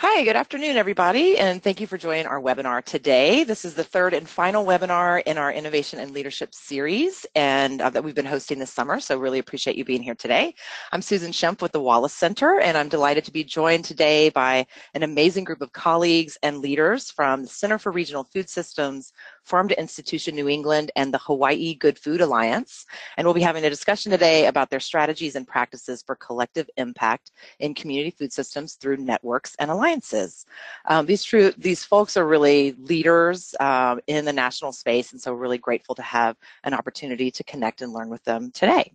Hi, good afternoon, everybody, and thank you for joining our webinar today. This is the third and final webinar in our Innovation and Leadership series and uh, that we've been hosting this summer, so really appreciate you being here today. I'm Susan Schempp with the Wallace Center, and I'm delighted to be joined today by an amazing group of colleagues and leaders from the Center for Regional Food Systems, Farm to Institution New England, and the Hawaii Good Food Alliance. And we'll be having a discussion today about their strategies and practices for collective impact in community food systems through networks and alliances. Um, these, true, these folks are really leaders um, in the national space, and so really grateful to have an opportunity to connect and learn with them today.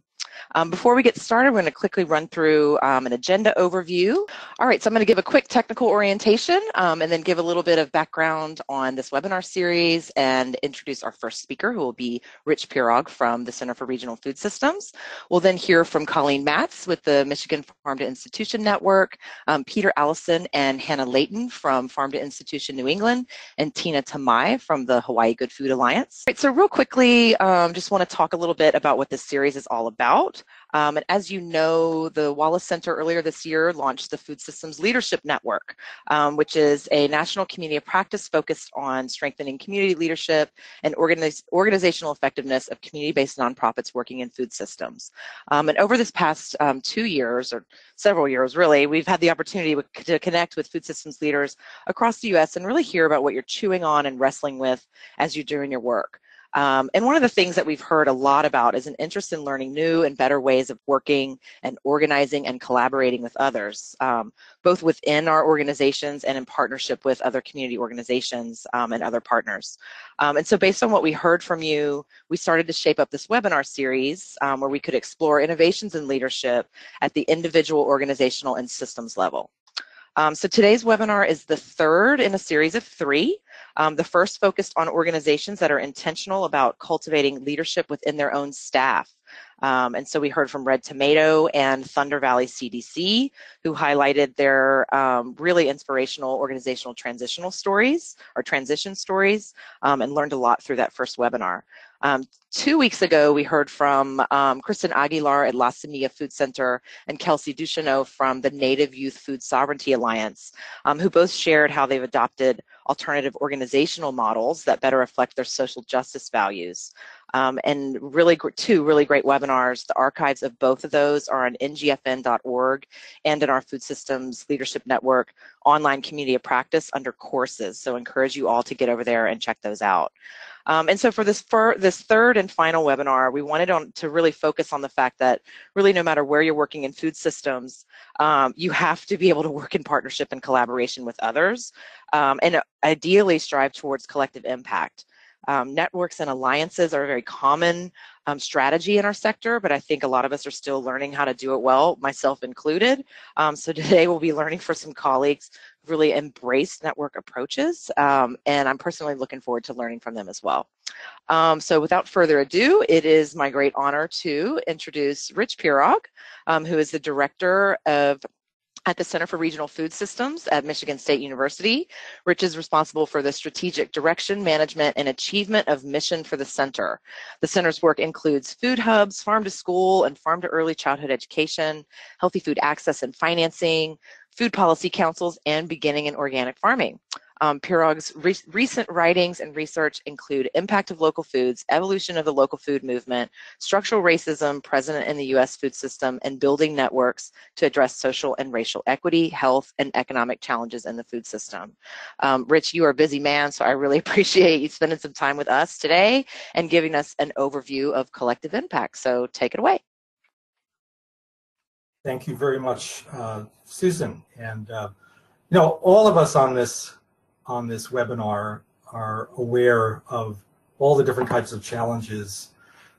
Um, before we get started, we're going to quickly run through um, an agenda overview. All right, so I'm going to give a quick technical orientation um, and then give a little bit of background on this webinar series and introduce our first speaker, who will be Rich Pirog from the Center for Regional Food Systems. We'll then hear from Colleen Matts with the Michigan Farm to Institution Network, um, Peter Allison and Hannah Leighton from Farm to Institution New England, and Tina Tamai from the Hawaii Good Food Alliance. All right, so real quickly, um, just want to talk a little bit about what this series is all about out. Um, and as you know, the Wallace Center earlier this year launched the Food Systems Leadership Network, um, which is a national community of practice focused on strengthening community leadership and organiz organizational effectiveness of community-based nonprofits working in food systems. Um, and over this past um, two years, or several years really, we've had the opportunity to connect with food systems leaders across the U.S. and really hear about what you're chewing on and wrestling with as you're doing your work. Um, and one of the things that we've heard a lot about is an interest in learning new and better ways of working and organizing and collaborating with others, um, both within our organizations and in partnership with other community organizations um, and other partners. Um, and so based on what we heard from you, we started to shape up this webinar series um, where we could explore innovations in leadership at the individual, organizational, and systems level. Um, so today's webinar is the third in a series of three. Um, the first focused on organizations that are intentional about cultivating leadership within their own staff. Um, and so we heard from Red Tomato and Thunder Valley CDC, who highlighted their um, really inspirational organizational transitional stories or transition stories um, and learned a lot through that first webinar. Um, two weeks ago, we heard from um, Kristen Aguilar at La Semilla Food Center and Kelsey Ducheneaux from the Native Youth Food Sovereignty Alliance, um, who both shared how they've adopted alternative organizational models that better reflect their social justice values. Um, and really two really great webinars. The archives of both of those are on ngfn.org and in our Food Systems Leadership Network online community of practice under courses. So encourage you all to get over there and check those out. Um, and so for this, for this third and final webinar, we wanted on, to really focus on the fact that really no matter where you're working in food systems, um, you have to be able to work in partnership and collaboration with others um, and ideally strive towards collective impact. Um, networks and alliances are a very common um, strategy in our sector, but I think a lot of us are still learning how to do it well, myself included. Um, so today we'll be learning for some colleagues who really embrace network approaches, um, and I'm personally looking forward to learning from them as well. Um, so without further ado, it is my great honor to introduce Rich Pirog, um, who is the Director of at the Center for Regional Food Systems at Michigan State University. Rich is responsible for the strategic direction, management, and achievement of mission for the center. The center's work includes food hubs, farm to school and farm to early childhood education, healthy food access and financing, food policy councils, and beginning in organic farming. Um, Pirog's re recent writings and research include impact of local foods, evolution of the local food movement, structural racism present in the U.S. food system, and building networks to address social and racial equity, health, and economic challenges in the food system. Um, Rich, you are a busy man, so I really appreciate you spending some time with us today and giving us an overview of collective impact. So take it away. Thank you very much, uh, Susan. And, uh, you know, all of us on this on this webinar are aware of all the different types of challenges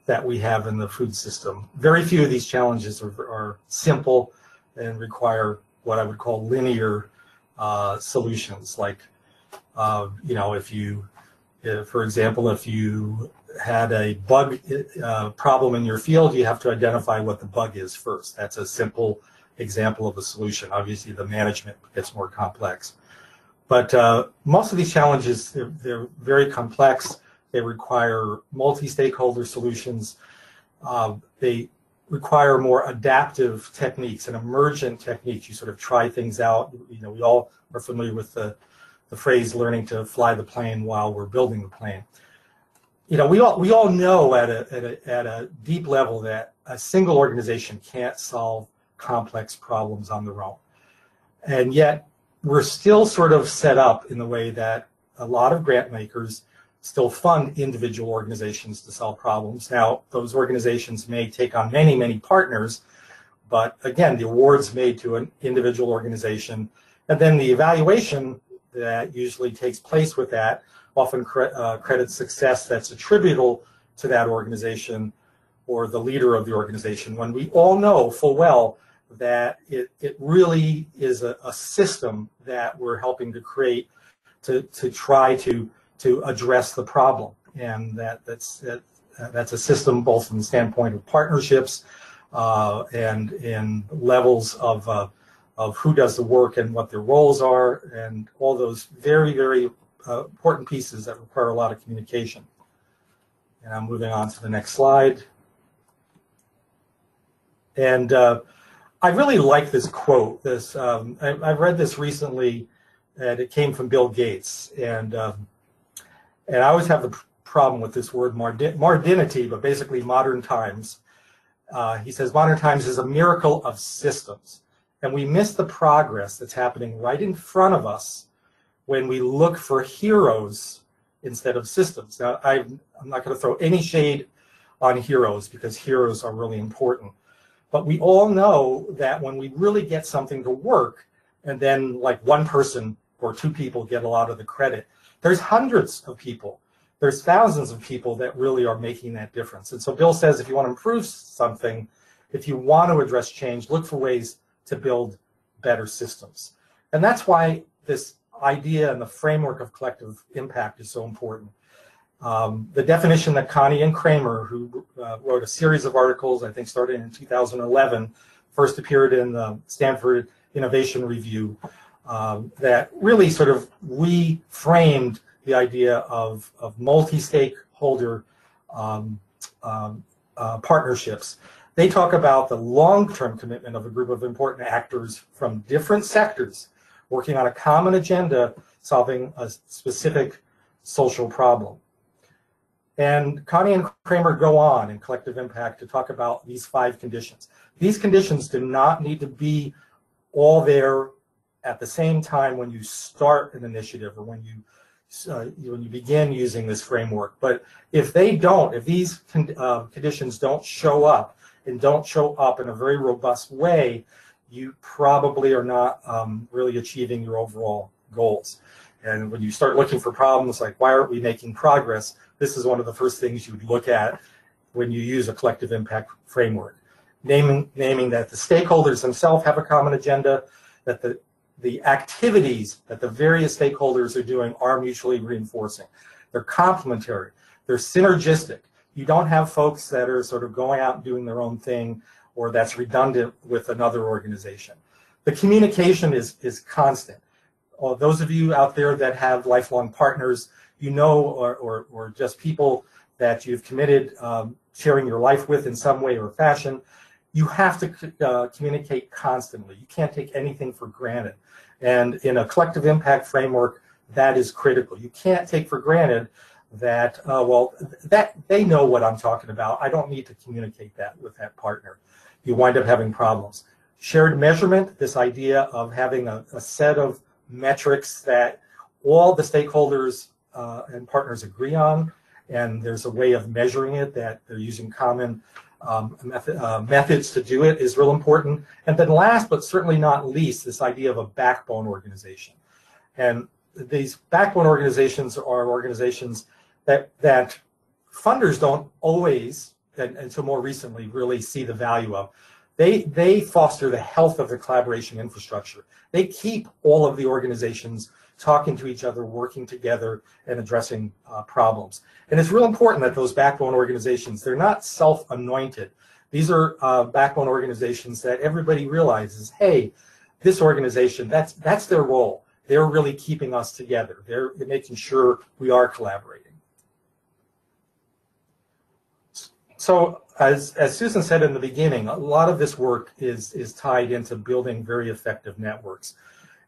that we have in the food system. Very few of these challenges are, are simple and require what I would call linear uh, solutions. Like, uh, you know, if you, if, for example, if you had a bug uh, problem in your field, you have to identify what the bug is first. That's a simple example of a solution. Obviously, the management gets more complex. But uh, most of these challenges, they're, they're, very complex. They require multi-stakeholder solutions. Uh, they require more adaptive techniques and emergent techniques. You sort of try things out. You know, we all are familiar with the, the phrase learning to fly the plane while we're building the plane. You know, we all, we all know at a, at a, at a deep level that a single organization can't solve complex problems on their own. And yet we're still sort of set up in the way that a lot of grant makers still fund individual organizations to solve problems. Now, those organizations may take on many, many partners, but again, the awards made to an individual organization, and then the evaluation that usually takes place with that often cre uh, credits success that's attributable to that organization or the leader of the organization, when we all know full well that it, it really is a, a system that we're helping to create to, to try to to address the problem. And that, that's, that, that's a system both from the standpoint of partnerships uh, and in levels of, uh, of who does the work and what their roles are and all those very, very uh, important pieces that require a lot of communication. And I'm moving on to the next slide. And uh, I really like this quote. This um, I, have read this recently, and it came from Bill Gates. And um, and I always have the problem with this word modernity, but basically modern times. Uh, he says modern times is a miracle of systems. And we miss the progress that's happening right in front of us when we look for heroes instead of systems. Now, i am not going to throw any shade on heroes because heroes are really important. But we all know that when we really get something to work, and then like one person or two people get a lot of the credit, there's hundreds of people. There's thousands of people that really are making that difference. And so Bill says if you want to improve something, if you want to address change, look for ways to build better systems. And that's why this idea and the framework of collective impact is so important. Um, the definition that Kania and Kramer, who uh, wrote a series of articles, I think started in 2011, first appeared in the Stanford Innovation Review, um, that really sort of reframed the idea of, of multi-stakeholder um, um, uh, partnerships. They talk about the long-term commitment of a group of important actors from different sectors working on a common agenda solving a specific social problem. And Kania and Kramer go on in Collective Impact to talk about these five conditions. These conditions do not need to be all there at the same time when you start an initiative or when you uh, when you begin using this framework. But if they don't, if these con uh, conditions don't show up and don't show up in a very robust way, you probably are not um, really achieving your overall goals. And when you start looking for problems like why aren't we making progress, this is one of the first things you would look at when you use a collective impact framework. Naming, naming that the stakeholders themselves have a common agenda, that the the activities that the various stakeholders are doing are mutually reinforcing. They're complementary. They're synergistic. You don't have folks that are sort of going out and doing their own thing or that's redundant with another organization. The communication is, is constant. Well, those of you out there that have lifelong partners, you know, or, or, or just people that you've committed um, sharing your life with in some way or fashion, you have to uh, communicate constantly. You can't take anything for granted. And in a collective impact framework, that is critical. You can't take for granted that, uh, well, that they know what I'm talking about. I don't need to communicate that with that partner. You wind up having problems. Shared measurement, this idea of having a, a set of metrics that all the stakeholders uh, and partners agree on, and there's a way of measuring it that they're using common um, method, uh, methods to do it is real important. And then last, but certainly not least, this idea of a backbone organization. And these backbone organizations are organizations that, that funders don't always, and until more recently, really see the value of. They, they foster the health of the collaboration infrastructure. They keep all of the organizations talking to each other, working together, and addressing uh, problems. And it's real important that those backbone organizations, they're not self-anointed. These are uh, backbone organizations that everybody realizes, hey, this organization, that's, that's their role. They're really keeping us together. They're making sure we are collaborating. So as, as Susan said in the beginning, a lot of this work is, is tied into building very effective networks.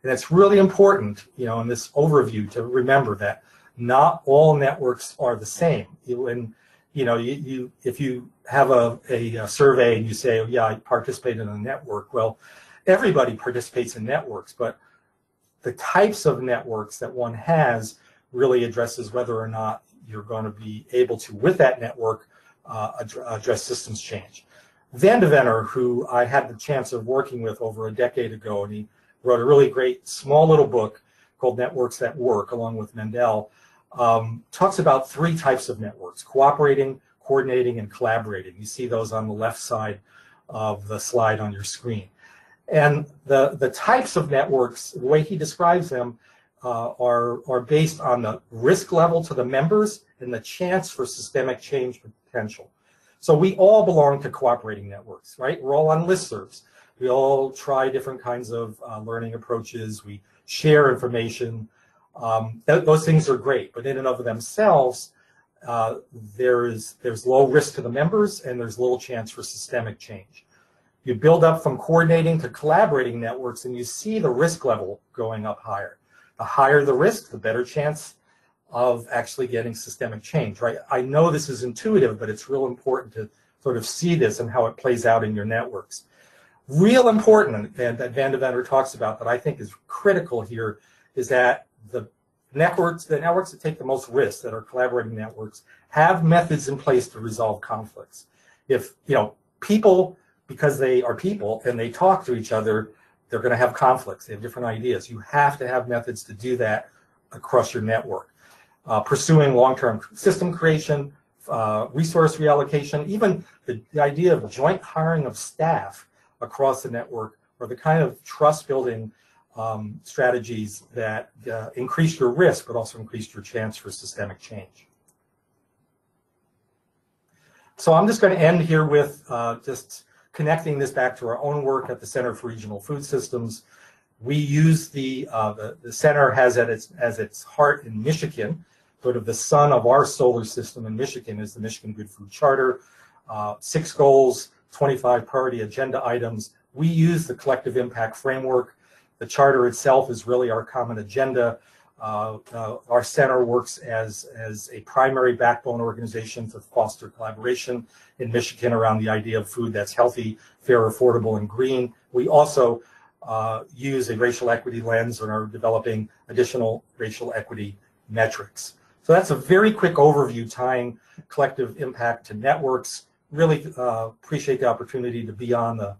And it's really important, you know, in this overview to remember that not all networks are the same. You, When, you know, you, you if you have a, a, a survey and you say, oh, yeah, I participate in a network, well, everybody participates in networks, but the types of networks that one has really addresses whether or not you're going to be able to, with that network, address systems change. Vandeventer, who I had the chance of working with over a decade ago, and he wrote a really great small little book called Networks That Work, along with Mandell, um, talks about three types of networks, cooperating, coordinating, and collaborating. You see those on the left side of the slide on your screen. And the, the types of networks, the way he describes them, uh, are, are based on the risk level to the members and the chance for systemic change potential. So we all belong to cooperating networks, right? We're all on listservs. We all try different kinds of uh, learning approaches. We share information. Um, th those things are great, but in and of themselves, uh, there is there's low risk to the members and there's little chance for systemic change. You build up from coordinating to collaborating networks and you see the risk level going up higher. The higher the risk, the better chance of actually getting systemic change, right? I know this is intuitive, but it's real important to sort of see this and how it plays out in your networks. Real important, and that Van talks about that I think is critical here, is that the networks, the networks that take the most risks, that are collaborating networks, have methods in place to resolve conflicts. If, you know, people because they are people and they talk to each other, they're going to have conflicts. They have different ideas. You have to have methods to do that across your network. Uh, pursuing long-term system creation, uh, resource reallocation, even the, the, idea of joint hiring of staff across the network are the kind of trust-building um, strategies that uh, increase your risk, but also increase your chance for systemic change. So I'm just going to end here with uh, just connecting this back to our own work at the Center for Regional Food Systems, we use the, uh, the, the, center has at its, as its heart in Michigan, sort of the sun of our solar system in Michigan is the Michigan Good Food Charter, uh, six goals, 25 priority agenda items. We use the collective impact framework. The charter itself is really our common agenda. Uh, uh, our center works as, as a primary backbone organization to foster collaboration in Michigan around the idea of food that's healthy, fair, affordable, and green. We also uh, use a racial equity lens and are developing additional racial equity metrics. So that's a very quick overview tying collective impact to networks. Really uh, appreciate the opportunity to be on the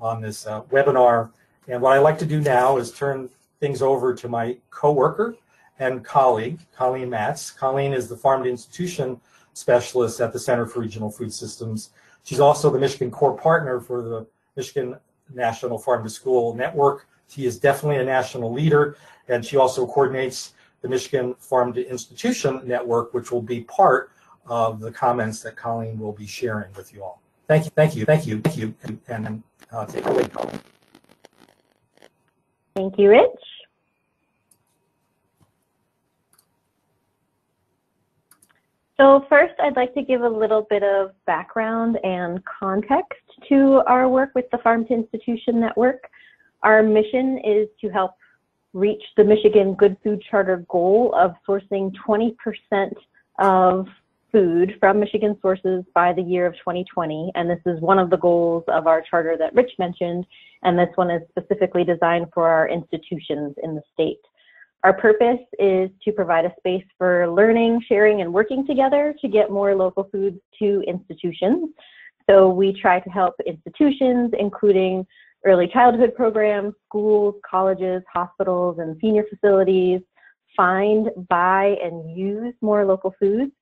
on this uh, webinar. And what I like to do now is turn things over to my coworker and colleague, Colleen Matts. Colleen is the Farm to Institution Specialist at the Center for Regional Food Systems. She's also the Michigan Core Partner for the Michigan National Farm to School Network. She is definitely a national leader, and she also coordinates the Michigan Farm to Institution Network, which will be part of the comments that Colleen will be sharing with you all. Thank you, thank you, thank you, thank you, and uh, take away, Colleen. Thank you, Rich. So first, I'd like to give a little bit of background and context to our work with the Farm to Institution Network. Our mission is to help reach the Michigan Good Food Charter goal of sourcing 20% of food from Michigan sources by the year of 2020. And this is one of the goals of our charter that Rich mentioned. And this one is specifically designed for our institutions in the state. Our purpose is to provide a space for learning, sharing, and working together to get more local foods to institutions. So we try to help institutions, including early childhood programs, schools, colleges, hospitals, and senior facilities, find, buy, and use more local foods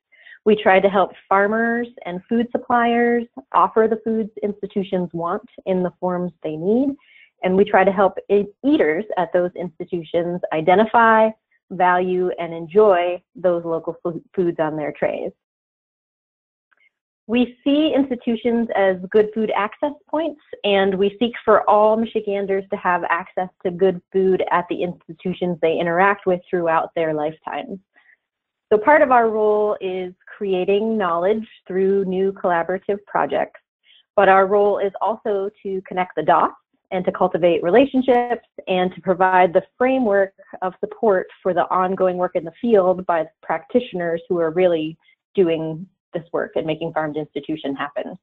we try to help farmers and food suppliers offer the foods institutions want in the forms they need. And we try to help eaters at those institutions identify, value, and enjoy those local foods on their trays. We see institutions as good food access points, and we seek for all Michiganders to have access to good food at the institutions they interact with throughout their lifetimes. So part of our role is creating knowledge through new collaborative projects, but our role is also to connect the dots and to cultivate relationships and to provide the framework of support for the ongoing work in the field by practitioners who are really doing this work and making farm to institution happen.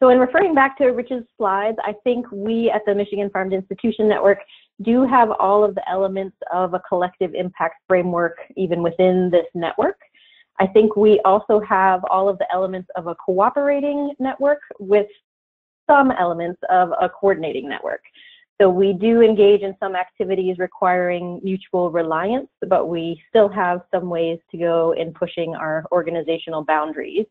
So in referring back to Rich's slides, I think we at the Michigan Farm to Institution Network do have all of the elements of a collective impact framework even within this network. I think we also have all of the elements of a cooperating network with some elements of a coordinating network. So we do engage in some activities requiring mutual reliance, but we still have some ways to go in pushing our organizational boundaries.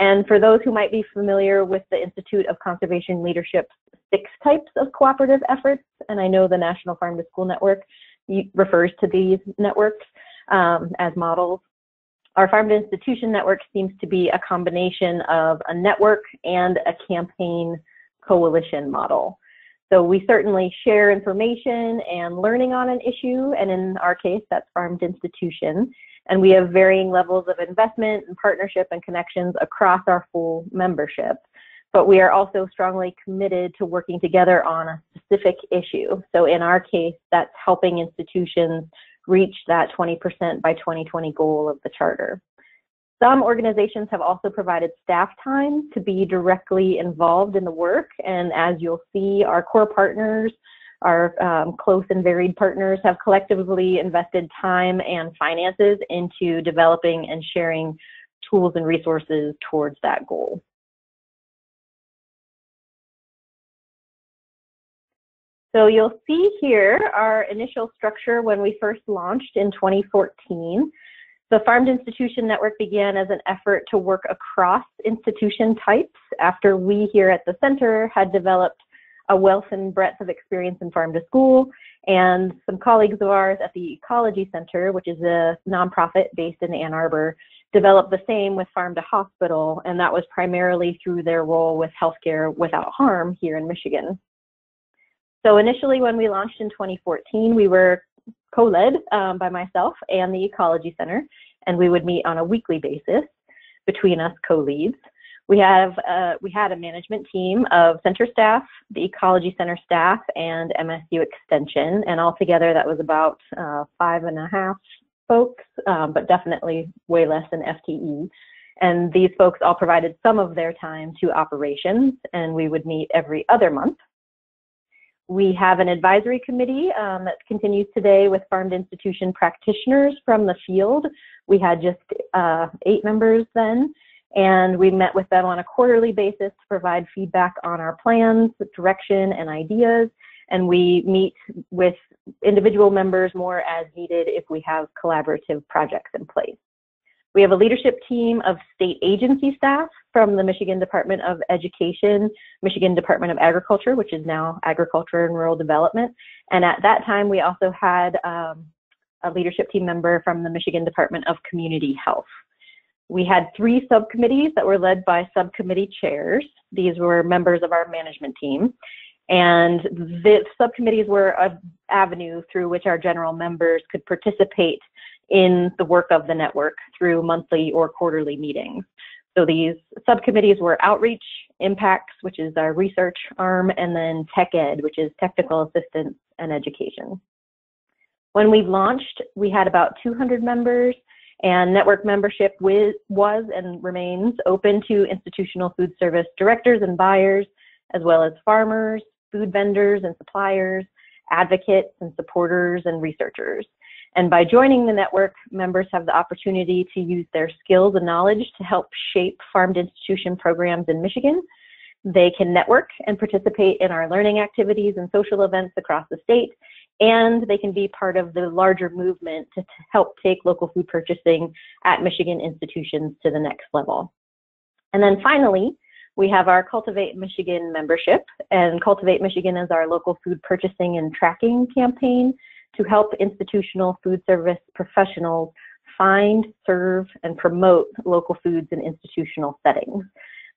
And for those who might be familiar with the Institute of Conservation Leadership's six types of cooperative efforts, and I know the National Farm to School Network refers to these networks um, as models. Our Farm to Institution Network seems to be a combination of a network and a campaign coalition model. So we certainly share information and learning on an issue, and in our case, that's farm to institution. And we have varying levels of investment and partnership and connections across our full membership. But we are also strongly committed to working together on a specific issue. So in our case, that's helping institutions reach that 20% by 2020 goal of the charter. Some organizations have also provided staff time to be directly involved in the work. And as you'll see, our core partners, our um, close and varied partners have collectively invested time and finances into developing and sharing tools and resources towards that goal. So you'll see here our initial structure when we first launched in 2014. The Farm to Institution Network began as an effort to work across institution types after we here at the center had developed a wealth and breadth of experience in farm to school and some colleagues of ours at the Ecology Center, which is a nonprofit based in Ann Arbor, developed the same with Farm to Hospital, and that was primarily through their role with healthcare without harm here in Michigan. So initially when we launched in 2014, we were co-led um, by myself and the Ecology Center, and we would meet on a weekly basis between us co-leads. We have uh, we had a management team of center staff, the Ecology Center staff, and MSU Extension, and altogether that was about uh, five and a half folks, um, but definitely way less than FTE. And these folks all provided some of their time to operations, and we would meet every other month we have an advisory committee um, that continues today with farm to institution practitioners from the field. We had just uh, eight members then, and we met with them on a quarterly basis to provide feedback on our plans, direction, and ideas. And we meet with individual members more as needed if we have collaborative projects in place. We have a leadership team of state agency staff from the Michigan Department of Education, Michigan Department of Agriculture, which is now Agriculture and Rural Development. And at that time, we also had um, a leadership team member from the Michigan Department of Community Health. We had three subcommittees that were led by subcommittee chairs. These were members of our management team. And the subcommittees were an avenue through which our general members could participate in the work of the network through monthly or quarterly meetings. So these subcommittees were outreach, impacts, which is our research arm, and then tech ed, which is technical assistance and education. When we launched, we had about 200 members and network membership was and remains open to institutional food service directors and buyers, as well as farmers, food vendors and suppliers, advocates and supporters and researchers. And by joining the network, members have the opportunity to use their skills and knowledge to help shape farm to institution programs in Michigan. They can network and participate in our learning activities and social events across the state, and they can be part of the larger movement to, help take local food purchasing at Michigan institutions to the next level. And then finally, we have our Cultivate Michigan membership, and Cultivate Michigan is our local food purchasing and tracking campaign to help institutional food service professionals find, serve, and promote local foods in institutional settings.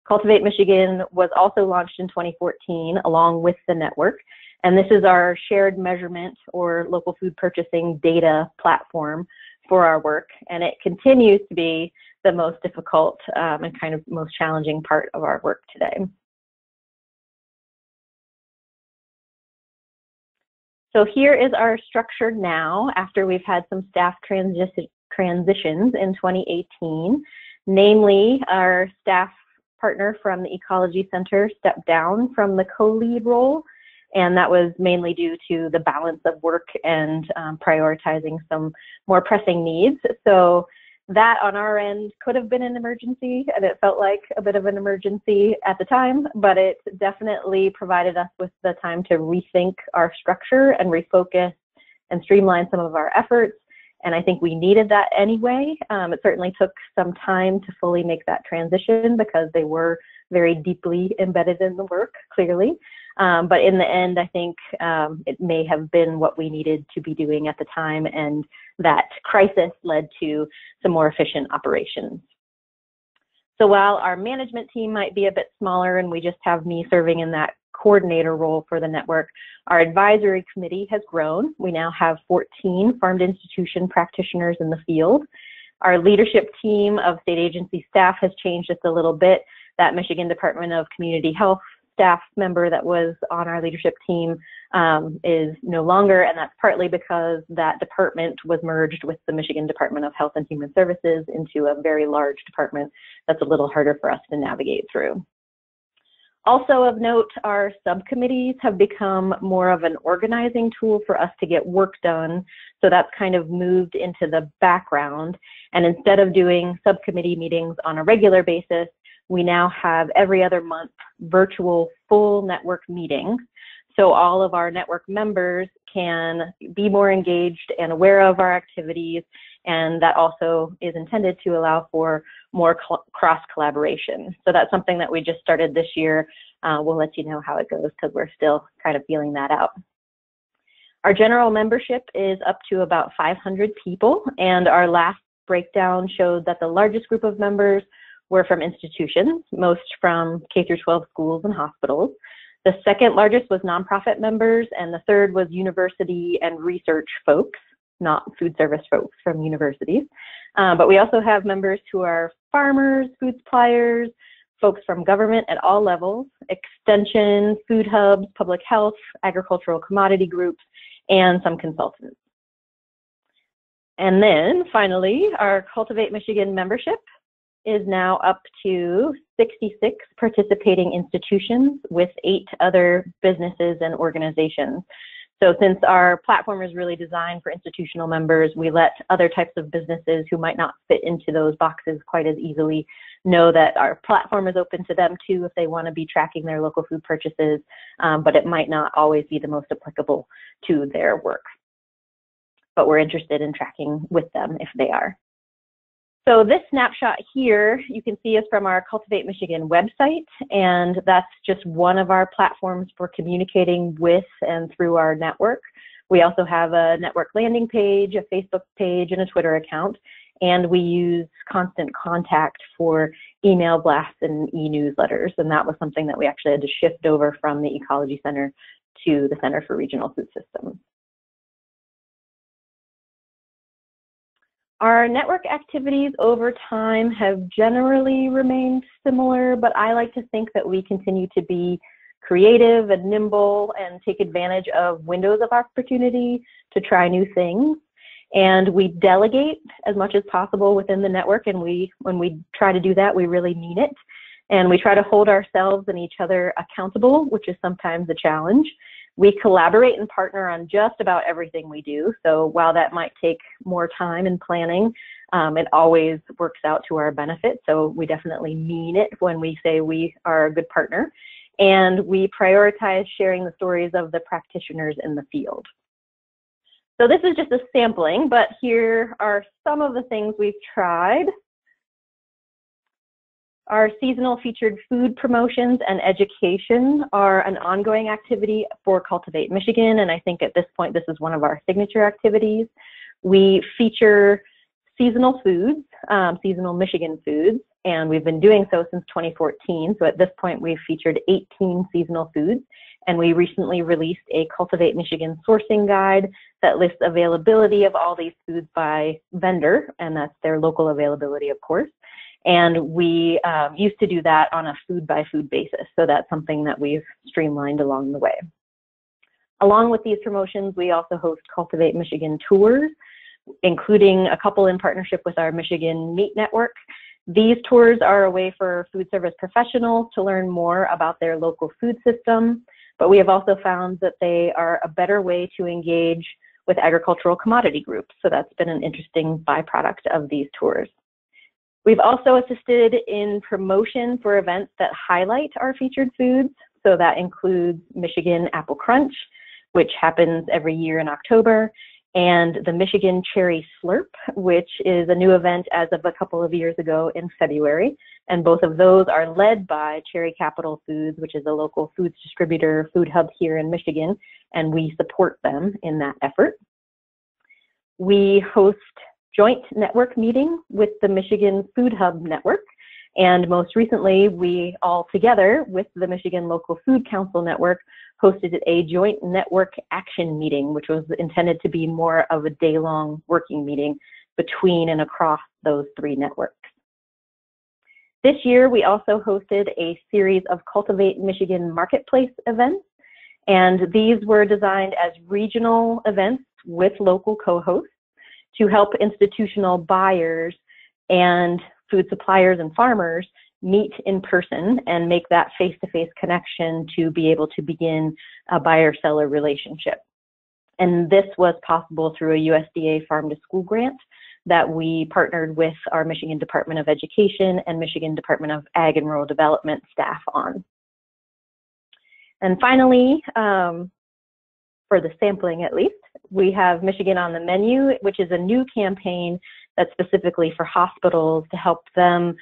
Cultivate Michigan was also launched in 2014 along with the network, and this is our shared measurement or local food purchasing data platform for our work, and it continues to be the most difficult um, and kind of most challenging part of our work today. So here is our structure now after we've had some staff transi transitions in 2018. Namely, our staff partner from the Ecology Center stepped down from the co-lead role and that was mainly due to the balance of work and um, prioritizing some more pressing needs. So that on our end could have been an emergency and it felt like a bit of an emergency at the time, but it definitely provided us with the time to rethink our structure and refocus and streamline some of our efforts. And I think we needed that anyway. Um, it certainly took some time to fully make that transition because they were very deeply embedded in the work, clearly. Um, but in the end, I think um, it may have been what we needed to be doing at the time, and that crisis led to some more efficient operations. So while our management team might be a bit smaller and we just have me serving in that coordinator role for the network, our advisory committee has grown. We now have 14 farm to institution practitioners in the field. Our leadership team of state agency staff has changed just a little bit. That Michigan Department of Community Health staff member that was on our leadership team um, is no longer, and that's partly because that department was merged with the Michigan Department of Health and Human Services into a very large department that's a little harder for us to navigate through. Also of note, our subcommittees have become more of an organizing tool for us to get work done. So that's kind of moved into the background. And instead of doing subcommittee meetings on a regular basis, we now have every other month virtual full network meetings. So all of our network members can be more engaged and aware of our activities. And that also is intended to allow for more cross collaboration. So that's something that we just started this year. Uh, we'll let you know how it goes because we're still kind of feeling that out. Our general membership is up to about 500 people, and our last breakdown showed that the largest group of members were from institutions, most from K through 12 schools and hospitals. The second largest was nonprofit members, and the third was university and research folks, not food service folks from universities. Uh, but we also have members who are farmers, food suppliers, folks from government at all levels, extension, food hubs, public health, agricultural commodity groups, and some consultants. And then finally, our Cultivate Michigan membership is now up to 66 participating institutions with eight other businesses and organizations. So since our platform is really designed for institutional members, we let other types of businesses who might not fit into those boxes quite as easily know that our platform is open to them too if they want to be tracking their local food purchases, um, but it might not always be the most applicable to their work. But we're interested in tracking with them if they are. So this snapshot here, you can see is from our Cultivate Michigan website, and that's just one of our platforms for communicating with and through our network. We also have a network landing page, a Facebook page, and a Twitter account, and we use constant contact for email blasts and e-newsletters, and that was something that we actually had to shift over from the Ecology Center to the Center for Regional Food Systems. Our network activities over time have generally remained similar, but I like to think that we continue to be creative and nimble and take advantage of windows of opportunity to try new things. And we delegate as much as possible within the network. And we, when we try to do that, we really mean it. And we try to hold ourselves and each other accountable, which is sometimes a challenge. We collaborate and partner on just about everything we do. So while that might take more time and planning, um, it always works out to our benefit. So we definitely mean it when we say we are a good partner. And we prioritize sharing the stories of the practitioners in the field. So this is just a sampling, but here are some of the things we've tried. Our seasonal featured food promotions and education are an ongoing activity for Cultivate Michigan, and I think at this point this is one of our signature activities. We feature seasonal foods, um, seasonal Michigan foods, and we've been doing so since 2014. So at this point we've featured 18 seasonal foods, And we recently released a Cultivate Michigan sourcing guide that lists availability of all these foods by vendor, and that's their local availability, of course. And we um, used to do that on a food by food basis. So that's something that we've streamlined along the way. Along with these promotions, we also host Cultivate Michigan tours, including a couple in partnership with our Michigan Meat Network. These tours are a way for food service professionals to learn more about their local food system, but we have also found that they are a better way to engage with agricultural commodity groups. So that's been an interesting byproduct of these tours. We've also assisted in promotion for events that highlight our featured foods. So that includes Michigan Apple Crunch, which happens every year in October, and the Michigan Cherry Slurp, which is a new event as of a couple of years ago in February. And both of those are led by Cherry Capital Foods, which is a local foods distributor food hub here in Michigan, and we support them in that effort. We host joint network meeting with the Michigan Food Hub Network. And most recently, we all together with the Michigan Local Food Council Network hosted a joint network action meeting, which was intended to be more of a day long working meeting between and across those three networks. This year, we also hosted a series of Cultivate Michigan Marketplace events, and these were designed as regional events with local co-hosts to help institutional buyers and food suppliers and farmers meet in person and make that face-to-face connection to be able to begin a buyer-seller relationship. And this was possible through a USDA farm to school grant that we partnered with our Michigan Department of Education and Michigan Department of Ag and Rural Development staff on. And finally, um, for the sampling at least, we have Michigan on the Menu, which is a new campaign that's specifically for hospitals to help them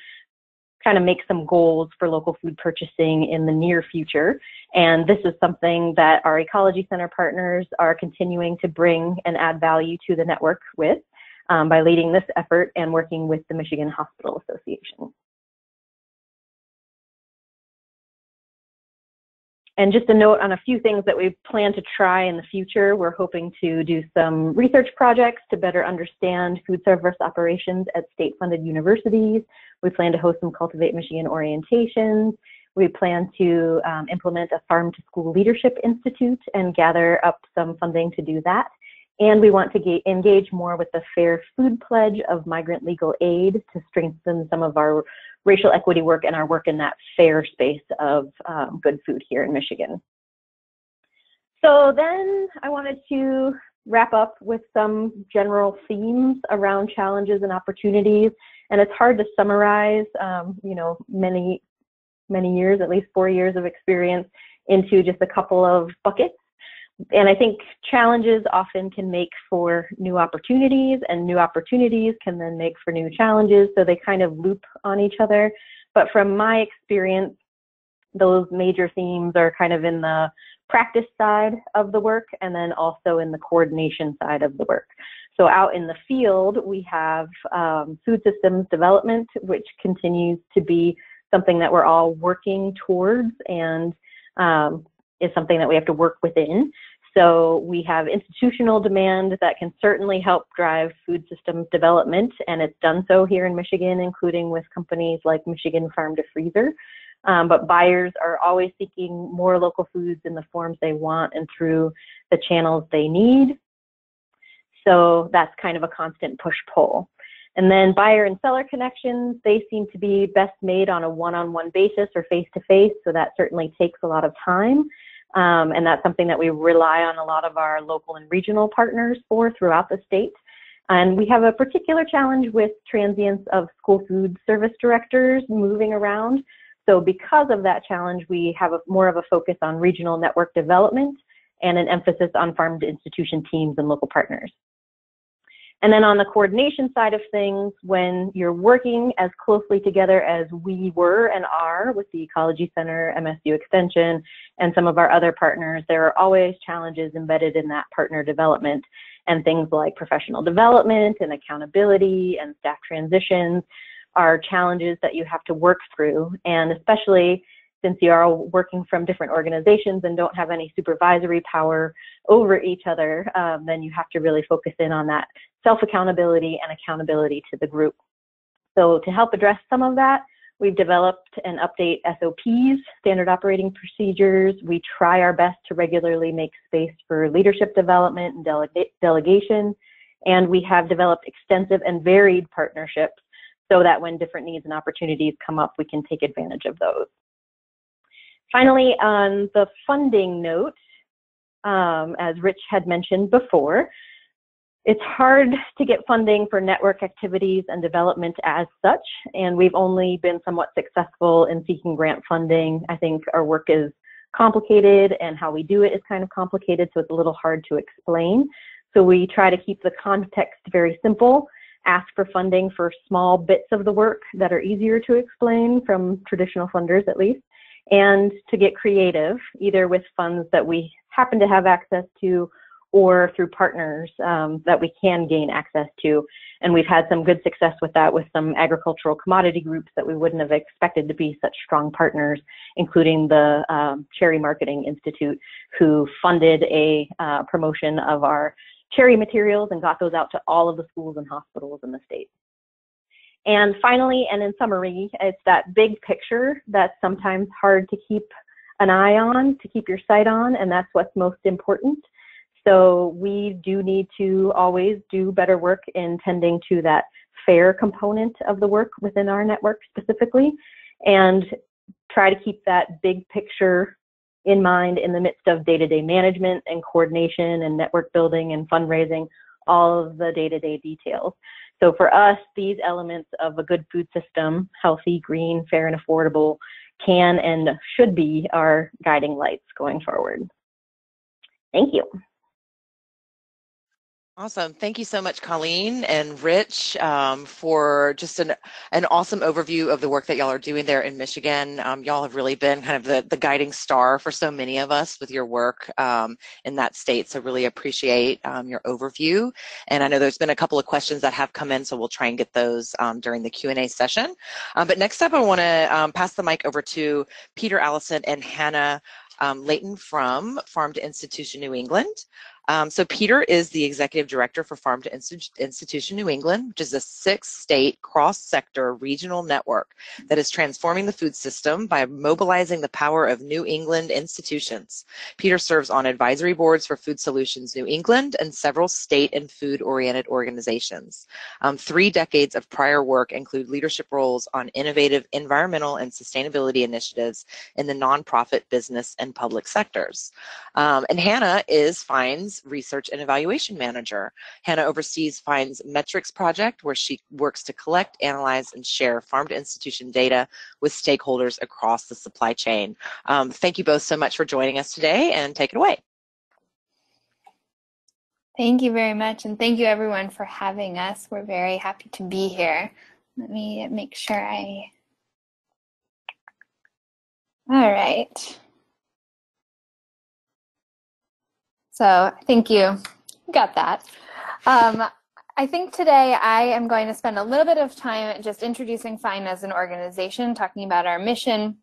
kind of make some goals for local food purchasing in the near future. And this is something that our Ecology Center partners are continuing to bring and add value to the network with um, by leading this effort and working with the Michigan Hospital Association. And just a note on a few things that we plan to try in the future. We're hoping to do some research projects to better understand food service operations at state-funded universities. We plan to host some Cultivate Michigan orientations. We plan to um, implement a Farm to School Leadership Institute and gather up some funding to do that. And we want to engage more with the Fair Food Pledge of Migrant Legal Aid to strengthen some of our racial equity work and our work in that fair space of um, good food here in Michigan. So then I wanted to wrap up with some general themes around challenges and opportunities. And it's hard to summarize, um, you know, many, many years, at least four years of experience into just a couple of buckets and I think challenges often can make for new opportunities, and new opportunities can then make for new challenges. So they kind of loop on each other. But from my experience, those major themes are kind of in the practice side of the work and then also in the coordination side of the work. So out in the field, we have um, food systems development, which continues to be something that we're all working towards and um, is something that we have to work within. So we have institutional demand that can certainly help drive food system development, and it's done so here in Michigan, including with companies like Michigan Farm to Freezer. Um, but buyers are always seeking more local foods in the forms they want and through the channels they need. So that's kind of a constant push-pull. And then buyer and seller connections, they seem to be best made on a one-on-one -on -one basis or face-to-face, -face, so that certainly takes a lot of time. Um, and that's something that we rely on a lot of our local and regional partners for throughout the state. And we have a particular challenge with transience of school food service directors moving around. So because of that challenge, we have a, more of a focus on regional network development and an emphasis on farm to institution teams and local partners. And then on the coordination side of things, when you're working as closely together as we were and are with the Ecology Center, MSU Extension, and some of our other partners, there are always challenges embedded in that partner development and things like professional development and accountability and staff transitions are challenges that you have to work through. And especially since you are working from different organizations and don't have any supervisory power over each other, um, then you have to really focus in on that self-accountability and accountability to the group. So to help address some of that, we've developed and update SOPs, standard operating procedures. We try our best to regularly make space for leadership development and delega delegation. And we have developed extensive and varied partnerships so that when different needs and opportunities come up, we can take advantage of those. Finally, on the funding note, um, as Rich had mentioned before, it's hard to get funding for network activities and development as such, and we've only been somewhat successful in seeking grant funding. I think our work is complicated and how we do it is kind of complicated, so it's a little hard to explain. So we try to keep the context very simple, ask for funding for small bits of the work that are easier to explain from traditional funders at least, and to get creative, either with funds that we happen to have access to or through partners um, that we can gain access to. And we've had some good success with that with some agricultural commodity groups that we wouldn't have expected to be such strong partners, including the um, Cherry Marketing Institute, who funded a uh, promotion of our cherry materials and got those out to all of the schools and hospitals in the state. And finally, and in summary, it's that big picture that's sometimes hard to keep an eye on, to keep your sight on, and that's what's most important. So we do need to always do better work in tending to that fair component of the work within our network specifically, and try to keep that big picture in mind in the midst of day-to-day management and coordination and network building and fundraising, all of the day-to-day details. So for us, these elements of a good food system, healthy, green, fair, and affordable, can and should be our guiding lights going forward. Thank you. Awesome. Thank you so much, Colleen and Rich, um, for just an, an awesome overview of the work that y'all are doing there in Michigan. Um, y'all have really been kind of the, the guiding star for so many of us with your work um, in that state. So really appreciate um, your overview. And I know there's been a couple of questions that have come in, so we'll try and get those um, during the Q&A session. Um, but next up, I want to pass the mic over to Peter Allison and Hannah um, Leighton from Farm to Institution New England. Um, so Peter is the executive director for Farm to Institution New England, which is a six-state cross-sector regional network that is transforming the food system by mobilizing the power of New England institutions. Peter serves on advisory boards for Food Solutions New England and several state and food-oriented organizations. Um, three decades of prior work include leadership roles on innovative environmental and sustainability initiatives in the nonprofit, business, and public sectors. Um, and Hannah is FINE's Research and Evaluation Manager. Hannah oversees FINE's Metrics project, where she works to collect, analyze, and share farm to institution data with stakeholders across the supply chain. Um, thank you both so much for joining us today, and take it away. Thank you very much, and thank you everyone for having us. We're very happy to be here. Let me make sure I... All right. So thank you. Got that. Um, I think today I am going to spend a little bit of time just introducing FINE as an organization, talking about our mission,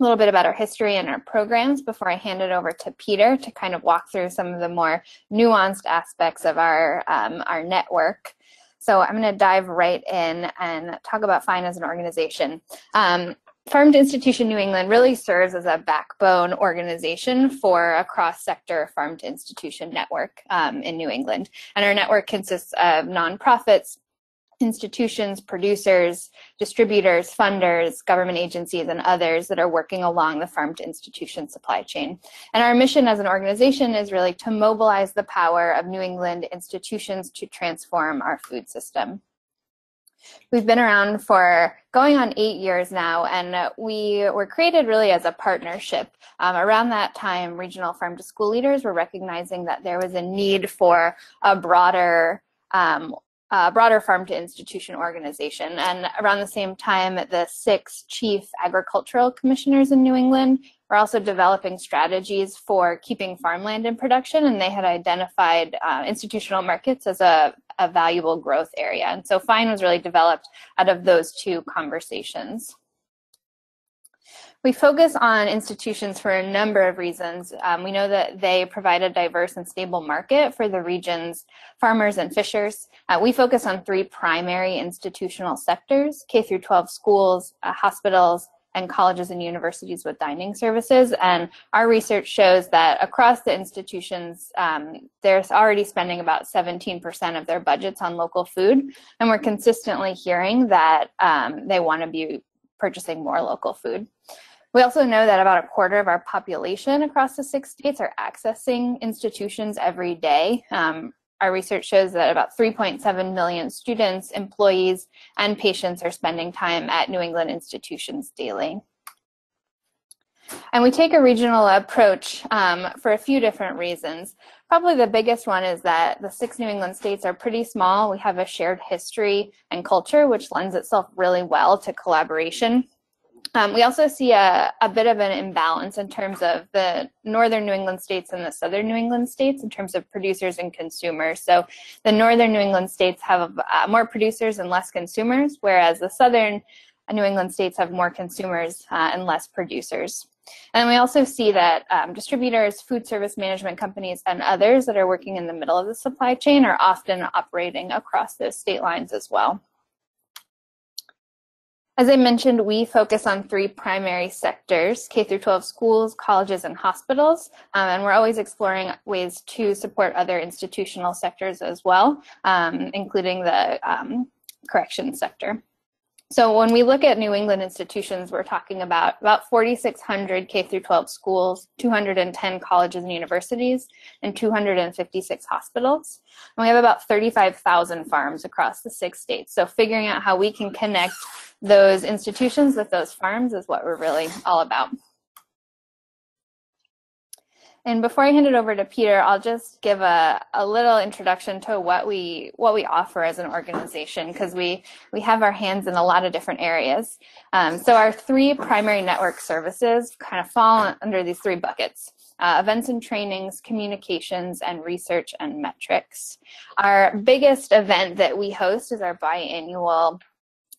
a little bit about our history and our programs before I hand it over to Peter to kind of walk through some of the more nuanced aspects of our, um, our network. So I'm going to dive right in and talk about FINE as an organization. Um, Farm to Institution New England really serves as a backbone organization for a cross-sector farm to institution network um, in New England. And our network consists of nonprofits, institutions, producers, distributors, funders, government agencies, and others that are working along the farm to institution supply chain. And our mission as an organization is really to mobilize the power of New England institutions to transform our food system. We've been around for going on eight years now, and we were created really as a partnership. Um, around that time, regional farm to school leaders were recognizing that there was a need for a broader um, uh, broader farm to institution organization. And around the same time, the six chief agricultural commissioners in New England were also developing strategies for keeping farmland in production, and they had identified uh, institutional markets as a, a valuable growth area. And so FINE was really developed out of those two conversations. We focus on institutions for a number of reasons. Um, we know that they provide a diverse and stable market for the region's farmers and fishers. Uh, we focus on three primary institutional sectors, K through 12 schools, uh, hospitals, and colleges and universities with dining services. And our research shows that across the institutions, um, they're already spending about 17% of their budgets on local food. And we're consistently hearing that um, they want to be purchasing more local food. We also know that about a quarter of our population across the six states are accessing institutions every day. Um, our research shows that about 3.7 million students, employees, and patients are spending time at New England institutions daily. And we take a regional approach um, for a few different reasons. Probably the biggest one is that the six New England states are pretty small. We have a shared history and culture, which lends itself really well to collaboration. Um, we also see a, a bit of an imbalance in terms of the northern New England states and the southern New England states in terms of producers and consumers. So the northern New England states have uh, more producers and less consumers, whereas the southern New England states have more consumers uh, and less producers. And we also see that um, distributors, food service management companies, and others that are working in the middle of the supply chain are often operating across those state lines as well. As I mentioned, we focus on three primary sectors, K through 12 schools, colleges, and hospitals. Um, and we're always exploring ways to support other institutional sectors as well, um, including the um, corrections sector. So when we look at New England institutions, we're talking about about 4,600 K through 12 schools, 210 colleges and universities, and 256 hospitals. And we have about 35,000 farms across the six states. So figuring out how we can connect those institutions with those farms is what we're really all about. And before I hand it over to Peter, I'll just give a, a little introduction to what we what we offer as an organization because we we have our hands in a lot of different areas. Um, so our three primary network services kind of fall under these three buckets. Uh, events and trainings, communications, and research and metrics. Our biggest event that we host is our biannual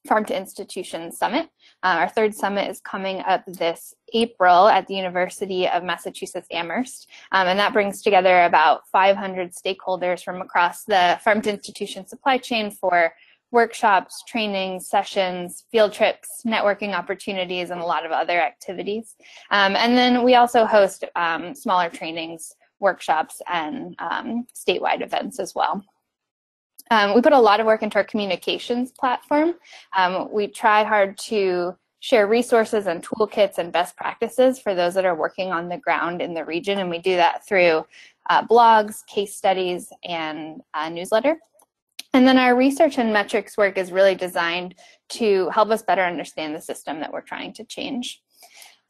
Farm to Institution Summit. Uh, our third summit is coming up this April at the University of Massachusetts Amherst, um, and that brings together about 500 stakeholders from across the farm to institution supply chain for workshops, trainings, sessions, field trips, networking opportunities, and a lot of other activities. Um, and then we also host um, smaller trainings, workshops, and um, statewide events as well. Um, we put a lot of work into our communications platform. Um, we try hard to share resources and toolkits and best practices for those that are working on the ground in the region, and we do that through uh, blogs, case studies, and newsletter. And then our research and metrics work is really designed to help us better understand the system that we're trying to change.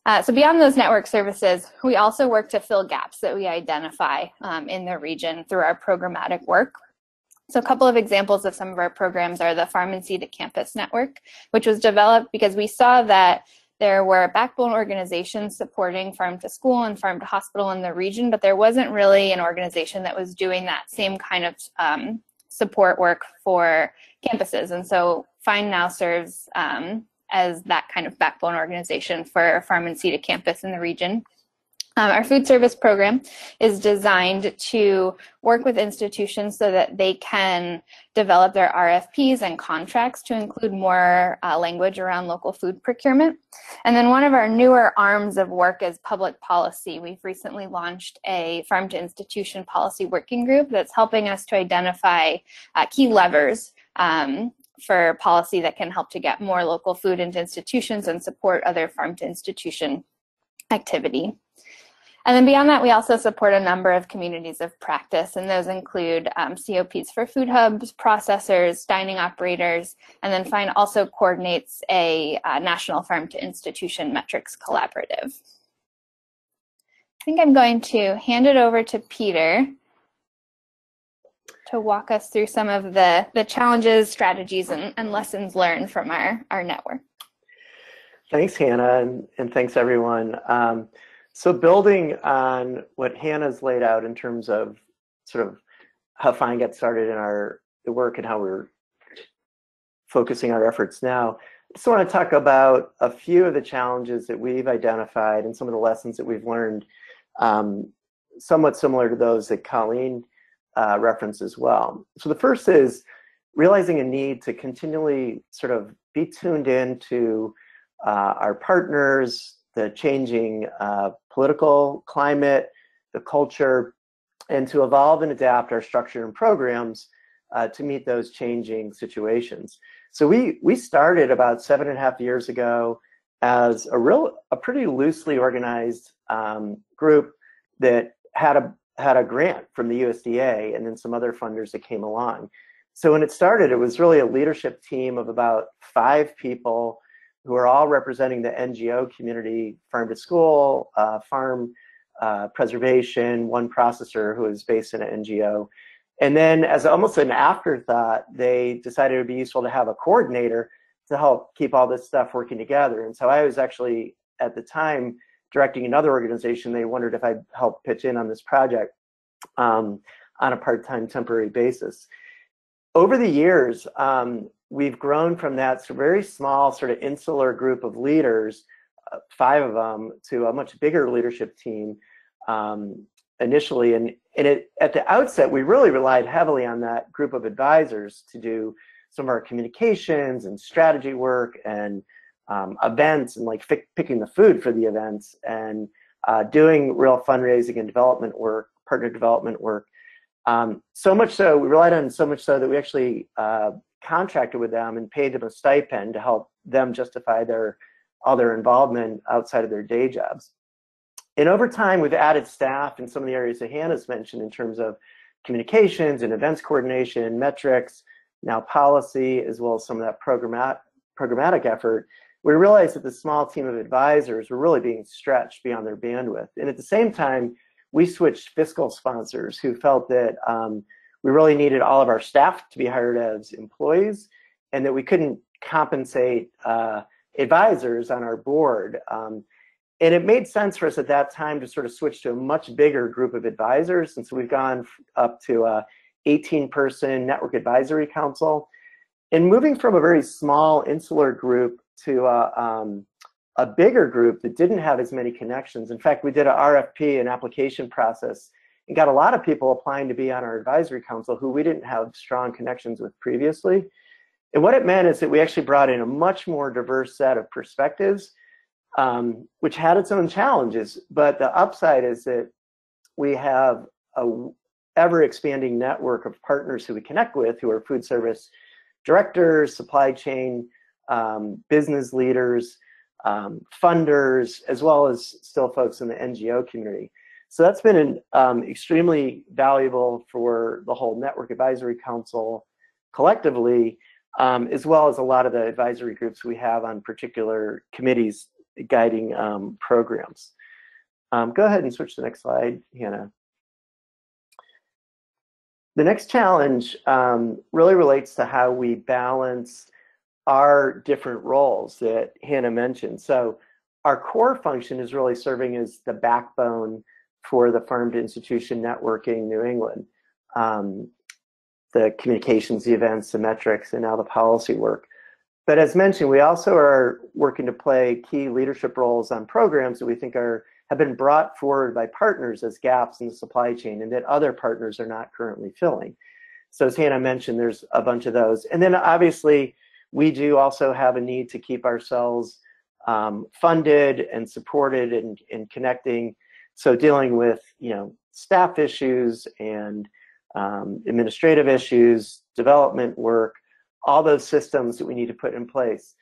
Uh, so beyond those network services, we also work to fill gaps that we identify um, in the region through our programmatic work. So a couple of examples of some of our programs are the Farm and Sea to Campus Network, which was developed because we saw that there were backbone organizations supporting farm to school and farm to hospital in the region, but there wasn't really an organization that was doing that same kind of um, support work for campuses. And so FINE now serves um, as that kind of backbone organization for Farm and Sea to Campus in the region. Um, our food service program is designed to work with institutions so that they can develop their RFPs and contracts to include more uh, language around local food procurement. And then one of our newer arms of work is public policy. We've recently launched a farm to institution policy working group that's helping us to identify uh, key levers um, for policy that can help to get more local food into institutions and support other farm to institution activity. And then beyond that, we also support a number of communities of practice, and those include um, COPs for food hubs, processors, dining operators, and then FINE also coordinates a uh, national farm to institution metrics collaborative. I think I'm going to hand it over to Peter to walk us through some of the, the challenges, strategies, and, and lessons learned from our, our network. Thanks, Hannah, and, and thanks everyone. Um, so building on what Hannah's laid out in terms of sort of how FINE gets started in our work and how we're focusing our efforts now, I just want to talk about a few of the challenges that we've identified and some of the lessons that we've learned, um, somewhat similar to those that Colleen uh, referenced as well. So the first is realizing a need to continually sort of be tuned in to uh, our partners, the changing uh, political climate, the culture, and to evolve and adapt our structure and programs uh, to meet those changing situations. So we we started about seven and a half years ago as a real a pretty loosely organized um, group that had a had a grant from the USDA and then some other funders that came along. So when it started, it was really a leadership team of about five people who are all representing the NGO community, farm to school, uh, farm uh, preservation, one processor who is based in an NGO. And then as almost an afterthought, they decided it would be useful to have a coordinator to help keep all this stuff working together. And so I was actually, at the time, directing another organization. They wondered if I'd help pitch in on this project um, on a part-time temporary basis. Over the years, um, we've grown from that very small sort of insular group of leaders, uh, five of them, to a much bigger leadership team um, initially. And, and it, at the outset, we really relied heavily on that group of advisors to do some of our communications and strategy work and um, events and like picking the food for the events and uh, doing real fundraising and development work, partner development work. Um, so much so, we relied on so much so that we actually uh, contracted with them and paid them a stipend to help them justify their all their involvement outside of their day jobs. And over time, we've added staff in some of the areas that Hannah's mentioned in terms of communications and events coordination, metrics, now policy, as well as some of that programmatic, programmatic effort. We realized that the small team of advisors were really being stretched beyond their bandwidth. And at the same time, we switched fiscal sponsors who felt that um, we really needed all of our staff to be hired as employees and that we couldn't compensate uh, advisors on our board. Um, and it made sense for us at that time to sort of switch to a much bigger group of advisors. And so we've gone up to a 18 person network advisory council. And moving from a very small insular group to a, um, a bigger group that didn't have as many connections. In fact, we did an RFP, an application process and got a lot of people applying to be on our advisory council who we didn't have strong connections with previously. And what it meant is that we actually brought in a much more diverse set of perspectives, um, which had its own challenges. But the upside is that we have a ever expanding network of partners who we connect with who are food service directors, supply chain, um, business leaders, um, funders, as well as still folks in the NGO community. So that's been an, um, extremely valuable for the whole Network Advisory Council collectively, um, as well as a lot of the advisory groups we have on particular committees guiding um, programs. Um, go ahead and switch to the next slide, Hannah. The next challenge um, really relates to how we balance our different roles that Hannah mentioned. So our core function is really serving as the backbone for the farm to institution networking New England. Um, the communications, the events, the metrics, and now the policy work. But as mentioned, we also are working to play key leadership roles on programs that we think are have been brought forward by partners as gaps in the supply chain and that other partners are not currently filling. So as Hannah mentioned, there's a bunch of those. And then obviously, we do also have a need to keep ourselves um, funded and supported and, and connecting so dealing with you know staff issues and um, administrative issues, development work, all those systems that we need to put in place.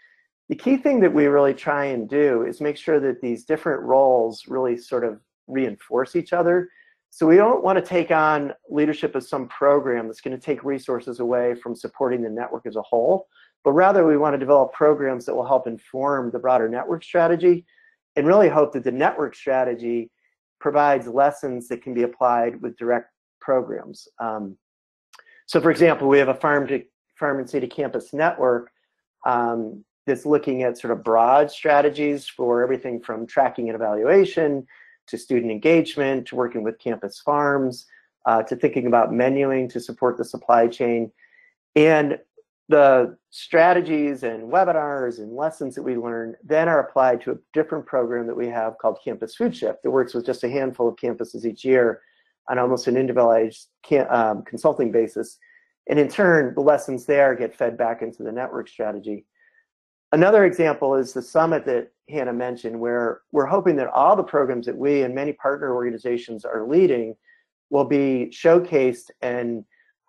The key thing that we really try and do is make sure that these different roles really sort of reinforce each other. So we don't want to take on leadership of some program that's going to take resources away from supporting the network as a whole, but rather we want to develop programs that will help inform the broader network strategy and really hope that the network strategy provides lessons that can be applied with direct programs. Um, so for example, we have a farm to and city campus network um, that's looking at sort of broad strategies for everything from tracking and evaluation to student engagement to working with campus farms uh, to thinking about menuing to support the supply chain. And the strategies and webinars and lessons that we learn then are applied to a different program that we have called Campus Food Shift that works with just a handful of campuses each year on almost an individualized um, consulting basis. And in turn, the lessons there get fed back into the network strategy. Another example is the summit that Hannah mentioned, where we're hoping that all the programs that we and many partner organizations are leading will be showcased and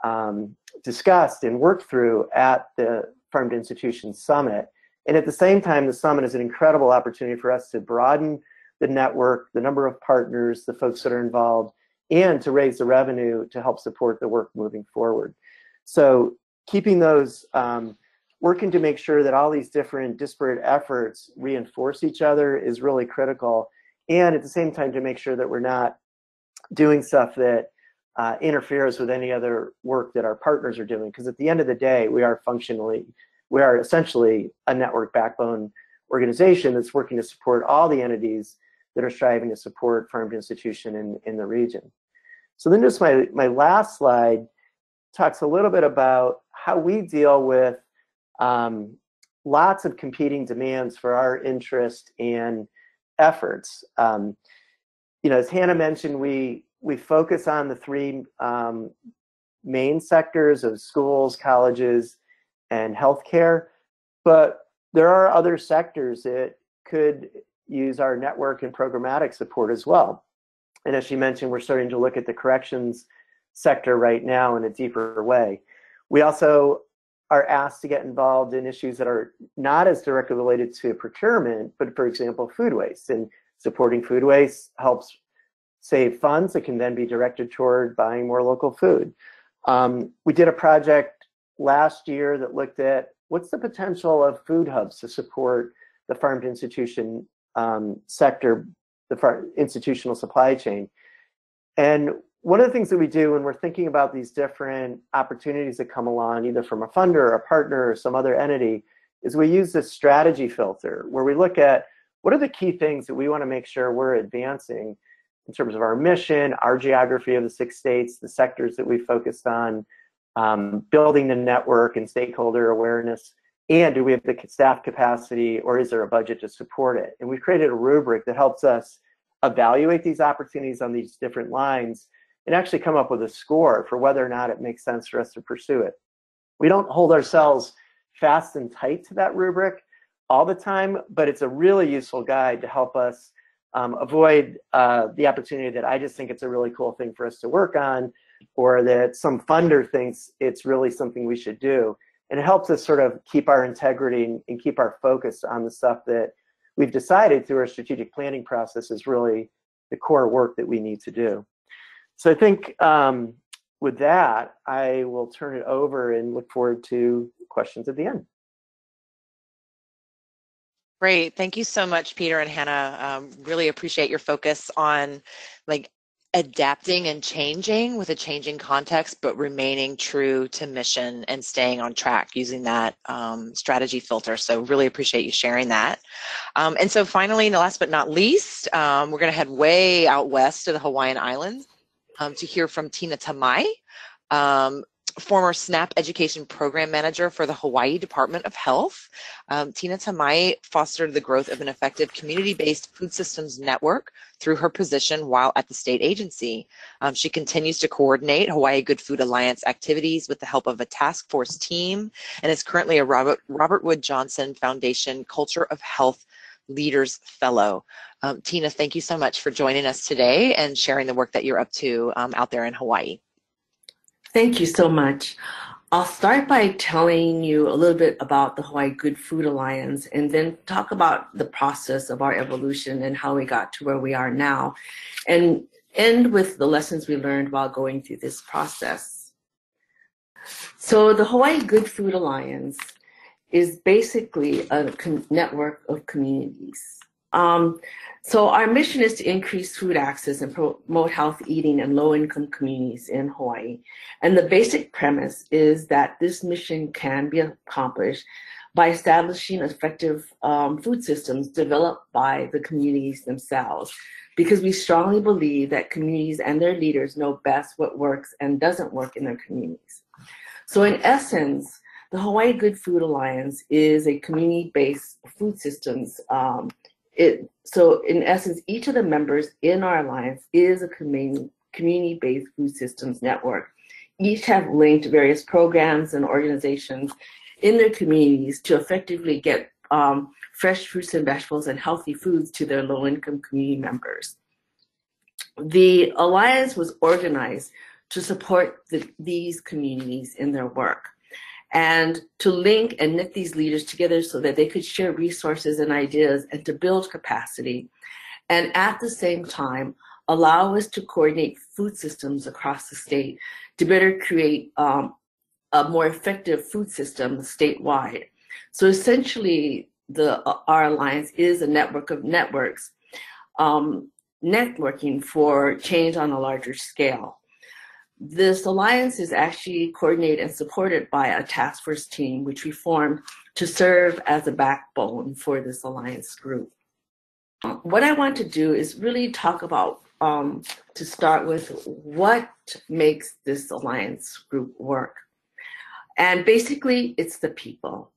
um, discussed and worked through at the Farm to Institution Summit. And at the same time, the summit is an incredible opportunity for us to broaden the network, the number of partners, the folks that are involved, and to raise the revenue to help support the work moving forward. So keeping those, um, working to make sure that all these different disparate efforts reinforce each other is really critical. And at the same time, to make sure that we're not doing stuff that uh, interferes with any other work that our partners are doing. Because at the end of the day, we are functionally, we are essentially a network backbone organization that's working to support all the entities that are striving to support farm institution in, in the region. So then just my, my last slide talks a little bit about how we deal with um, lots of competing demands for our interest and efforts. Um, you know, as Hannah mentioned, we we focus on the three um, main sectors of schools, colleges, and healthcare, but there are other sectors that could use our network and programmatic support as well. And as she mentioned, we're starting to look at the corrections sector right now in a deeper way. We also are asked to get involved in issues that are not as directly related to procurement, but for example, food waste. And supporting food waste helps save funds that can then be directed toward buying more local food. Um, we did a project last year that looked at what's the potential of food hubs to support the farm to institution um, sector, the farm, institutional supply chain. And one of the things that we do when we're thinking about these different opportunities that come along, either from a funder or a partner or some other entity, is we use this strategy filter where we look at what are the key things that we want to make sure we're advancing in terms of our mission, our geography of the six states, the sectors that we focused on, um, building the network and stakeholder awareness, and do we have the staff capacity or is there a budget to support it? And we've created a rubric that helps us evaluate these opportunities on these different lines and actually come up with a score for whether or not it makes sense for us to pursue it. We don't hold ourselves fast and tight to that rubric all the time, but it's a really useful guide to help us um, avoid uh, the opportunity that I just think it's a really cool thing for us to work on, or that some funder thinks it's really something we should do. And it helps us sort of keep our integrity and, keep our focus on the stuff that we've decided through our strategic planning process is really the core work that we need to do. So I think um, with that, I will turn it over and look forward to questions at the end. Great. Thank you so much, Peter and Hannah. Um, really appreciate your focus on like adapting and changing with a changing context, but remaining true to mission and staying on track using that um, strategy filter. So really appreciate you sharing that. Um, and so finally, and last but not least, um, we're going to head way out west to the Hawaiian Islands um, to hear from Tina Tamai. Um, former SNAP Education Program Manager for the Hawaii Department of Health. Um, Tina Tamai fostered the growth of an effective community-based food systems network through her position while at the state agency. Um, she continues to coordinate Hawaii Good Food Alliance activities with the help of a task force team and is currently a Robert, Robert Wood Johnson Foundation Culture of Health Leaders Fellow. Um, Tina, thank you so much for joining us today and sharing the work that you're up to um, out there in Hawaii. Thank you so much. I'll start by telling you a little bit about the Hawaii Good Food Alliance and then talk about the process of our evolution and how we got to where we are now and end with the lessons we learned while going through this process. So the Hawaii Good Food Alliance is basically a network of communities. Um, so our mission is to increase food access and promote health eating in low-income communities in Hawaii. And the basic premise is that this mission can be accomplished by establishing effective um, food systems developed by the communities themselves. Because we strongly believe that communities and their leaders know best what works and doesn't work in their communities. So in essence, the Hawaii Good Food Alliance is a community-based food systems. Um, it, so in essence, each of the members in our alliance is a community, community-based food systems network. Each have linked various programs and organizations in their communities to effectively get um, fresh fruits and vegetables and healthy foods to their low-income community members. The alliance was organized to support the, these communities in their work and to link and knit these leaders together so that they could share resources and ideas and to build capacity. And at the same time, allow us to coordinate food systems across the state to better create um, a more effective food system statewide. So essentially, the our alliance is a network of networks, um, networking for change on a larger scale. This alliance is actually coordinated and supported by a task force team, which we formed to serve as a backbone for this alliance group. What I want to do is really talk about, um, to start with, what makes this alliance group work. And basically, it's the people.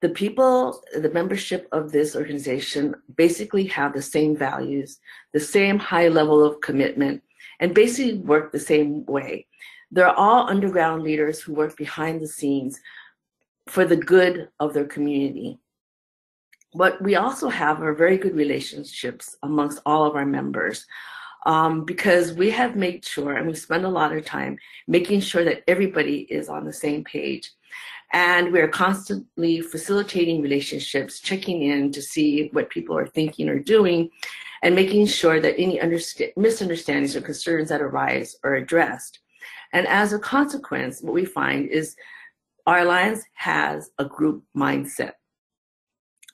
The people, the membership of this organization basically have the same values, the same high level of commitment, and basically work the same way. They're all underground leaders who work behind the scenes for the good of their community. But we also have are very good relationships amongst all of our members um, because we have made sure, and we spend a lot of time making sure that everybody is on the same page. And we're constantly facilitating relationships, checking in to see what people are thinking or doing, and making sure that any misunderstandings or concerns that arise are addressed. And as a consequence, what we find is our alliance has a group mindset.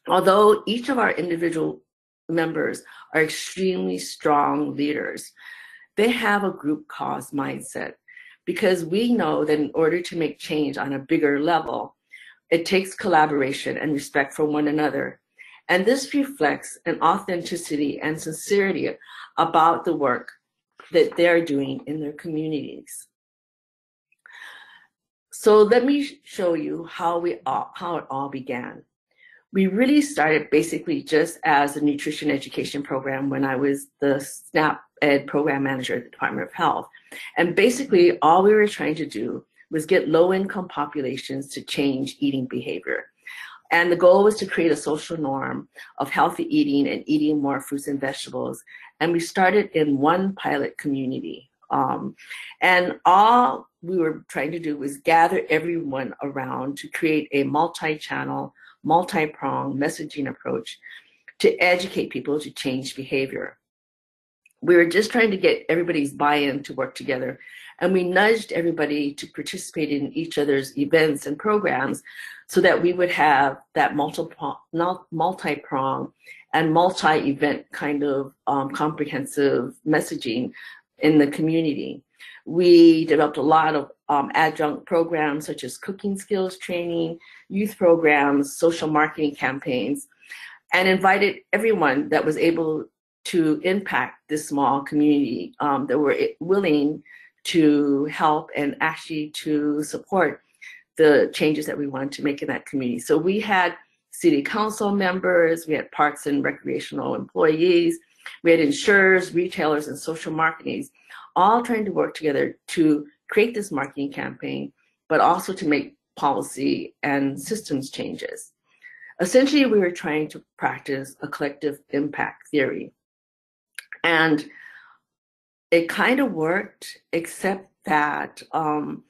Although each of our individual members are extremely strong leaders, they have a group cause mindset because we know that in order to make change on a bigger level, it takes collaboration and respect for one another and this reflects an authenticity and sincerity about the work that they're doing in their communities. So let me show you how we all, how it all began. We really started basically just as a nutrition education program when I was the SNAP Ed program manager at the Department of Health. And basically all we were trying to do was get low income populations to change eating behavior. And the goal was to create a social norm of healthy eating and eating more fruits and vegetables. And we started in one pilot community. Um, and all we were trying to do was gather everyone around to create a multi-channel, multi-pronged messaging approach to educate people to change behavior. We were just trying to get everybody's buy-in to work together. And we nudged everybody to participate in each other's events and programs so that we would have that multi-prong and multi-event kind of um, comprehensive messaging in the community. We developed a lot of um, adjunct programs such as cooking skills training, youth programs, social marketing campaigns, and invited everyone that was able to impact this small community um, that were willing to help and actually to support the changes that we wanted to make in that community. So we had city council members, we had parks and recreational employees, we had insurers, retailers, and social marketing, all trying to work together to create this marketing campaign, but also to make policy and systems changes. Essentially, we were trying to practice a collective impact theory. And it kind of worked, except that um,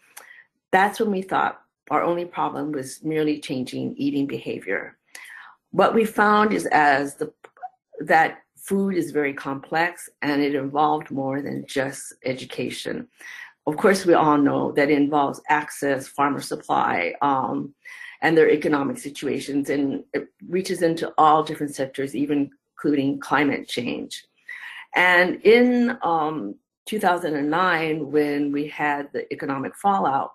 that's when we thought, our only problem was merely changing eating behavior. What we found is as the that food is very complex and it involved more than just education. Of course, we all know that it involves access, farmer supply, um, and their economic situations, and it reaches into all different sectors, even including climate change. And in um, 2009, when we had the economic fallout,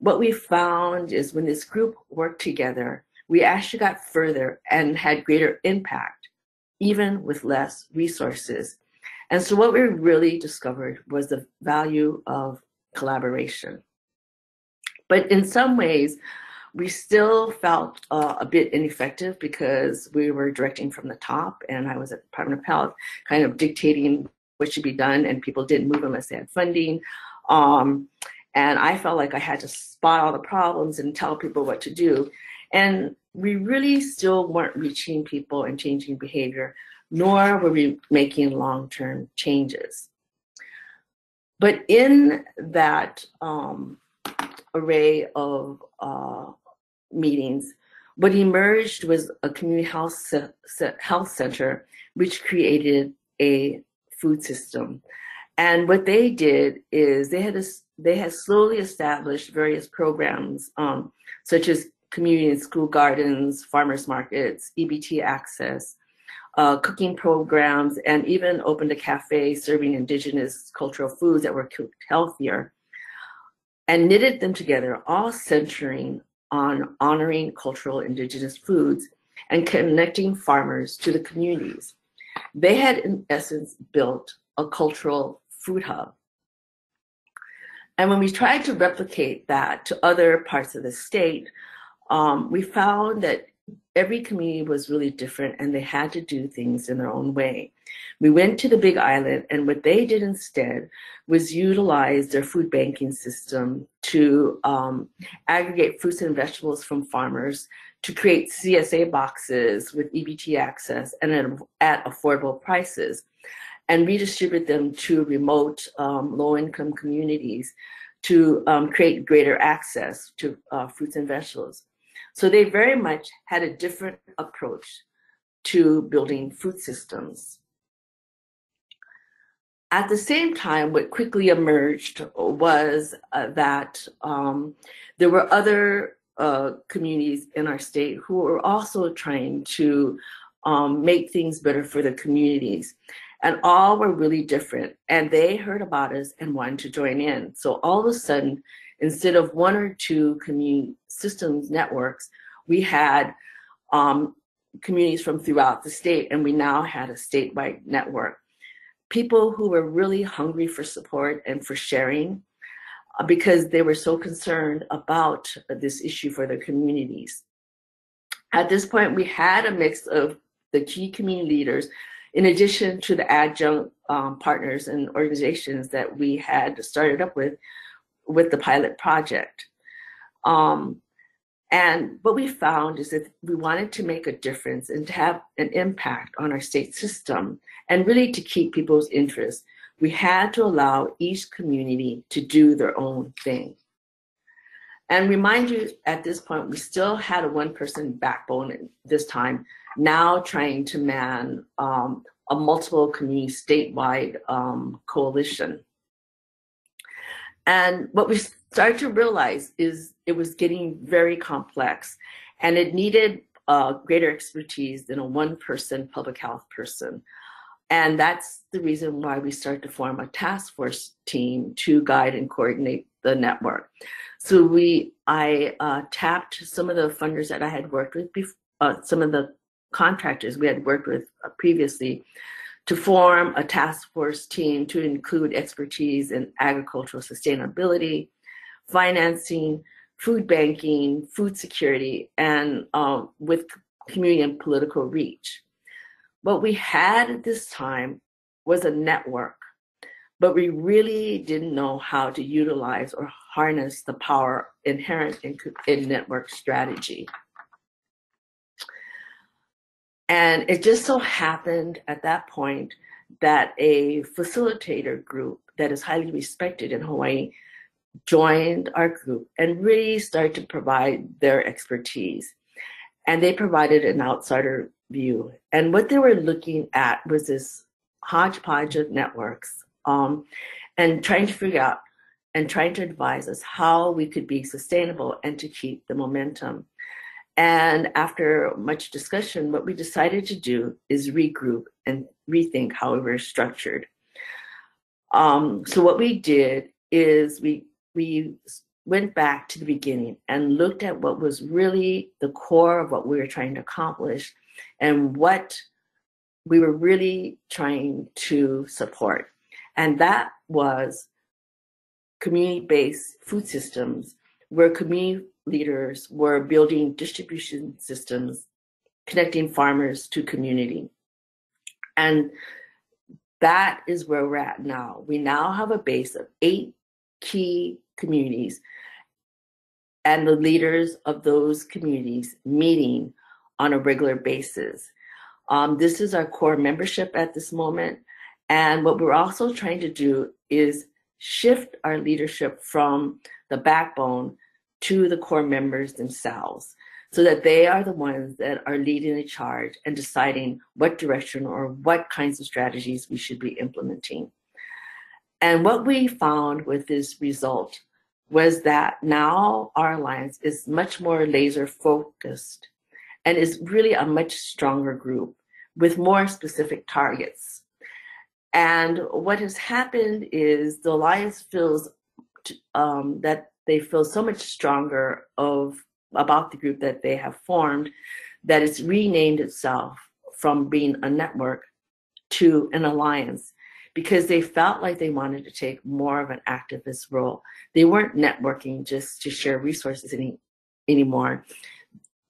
what we found is when this group worked together, we actually got further and had greater impact, even with less resources. And so what we really discovered was the value of collaboration. But in some ways, We still felt uh, a bit ineffective because we were directing from the top, and I was at the Department of Health, kind of dictating what should be done, and people didn't move unless they had funding. Um, and I felt like I had to spot all the problems and tell people what to do. And we really still weren't reaching people and changing behavior, nor were we making long term changes. But in that um, array of uh, meetings, what emerged was a community health, health center, which created a food system. And what they did is they had a, they had slowly established various programs, um, such as community and school gardens, farmers markets, EBT access, uh, cooking programs, and even opened a cafe serving indigenous cultural foods that were cooked healthier, and knitted them together, all centering on honoring cultural indigenous foods and connecting farmers to the communities. They had, in essence, built a cultural food hub. And when we tried to replicate that to other parts of the state, um, we found that every community was really different and they had to do things in their own way. We went to the Big Island, and what they did instead was utilize their food banking system to um, aggregate fruits and vegetables from farmers to create CSA boxes with EBT access and at, at affordable prices, and redistribute them to remote um, low income communities to um, create greater access to uh, fruits and vegetables. So they very much had a different approach to building food systems. At the same time, what quickly emerged was uh, that um, there were other uh, communities in our state who were also trying to um, make things better for the communities. And all were really different. And they heard about us and wanted to join in. So all of a sudden, instead of one or two community systems networks, we had um, communities from throughout the state, and we now had a statewide network. People who were really hungry for support and for sharing uh, because they were so concerned about this issue for their communities. At this point, we had a mix of the key community leaders, in addition to the adjunct um, partners and organizations that we had started up with, with the pilot project. Um, and what we found is that we wanted to make a difference and to have an impact on our state system and really to keep people's interest. We had to allow each community to do their own thing. And remind you at this point, we still had a one person backbone this time, now trying to man um, a multiple community statewide um, coalition. And what we started to realize is it was getting very complex and it needed uh, greater expertise than a one person public health person. And that's the reason why we started to form a task force team to guide and coordinate the network. So we, I uh, tapped some of the funders that I had worked with, before, uh, some of the contractors we had worked with uh, previously to form a task force team to include expertise in agricultural sustainability, financing, food banking, food security, and um, with community and political reach. What we had at this time was a network, but we really didn't know how to utilize or harness the power inherent in, in network strategy. And it just so happened at that point that a facilitator group that is highly respected in Hawaii joined our group and really started to provide their expertise. And they provided an outsider view. And what they were looking at was this hodgepodge of networks um, and trying to figure out and trying to advise us how we could be sustainable and to keep the momentum. And after much discussion, what we decided to do is regroup and rethink how we were structured. Um, so what we did is we we went back to the beginning and looked at what was really the core of what we were trying to accomplish and what we were really trying to support. And that was community based food systems where community leaders were building distribution systems, connecting farmers to community. And that is where we're at now. We now have a base of eight key communities and the leaders of those communities meeting on a regular basis. Um, this is our core membership at this moment. And what we're also trying to do is shift our leadership from the backbone to the core members themselves so that they are the ones that are leading the charge and deciding what direction or what kinds of strategies we should be implementing. And what we found with this result was that now our alliance is much more laser focused and is really a much stronger group with more specific targets. And what has happened is the alliance feels um, that they feel so much stronger of about the group that they have formed that it's renamed itself from being a network to an alliance because they felt like they wanted to take more of an activist role. They weren't networking just to share resources any, anymore.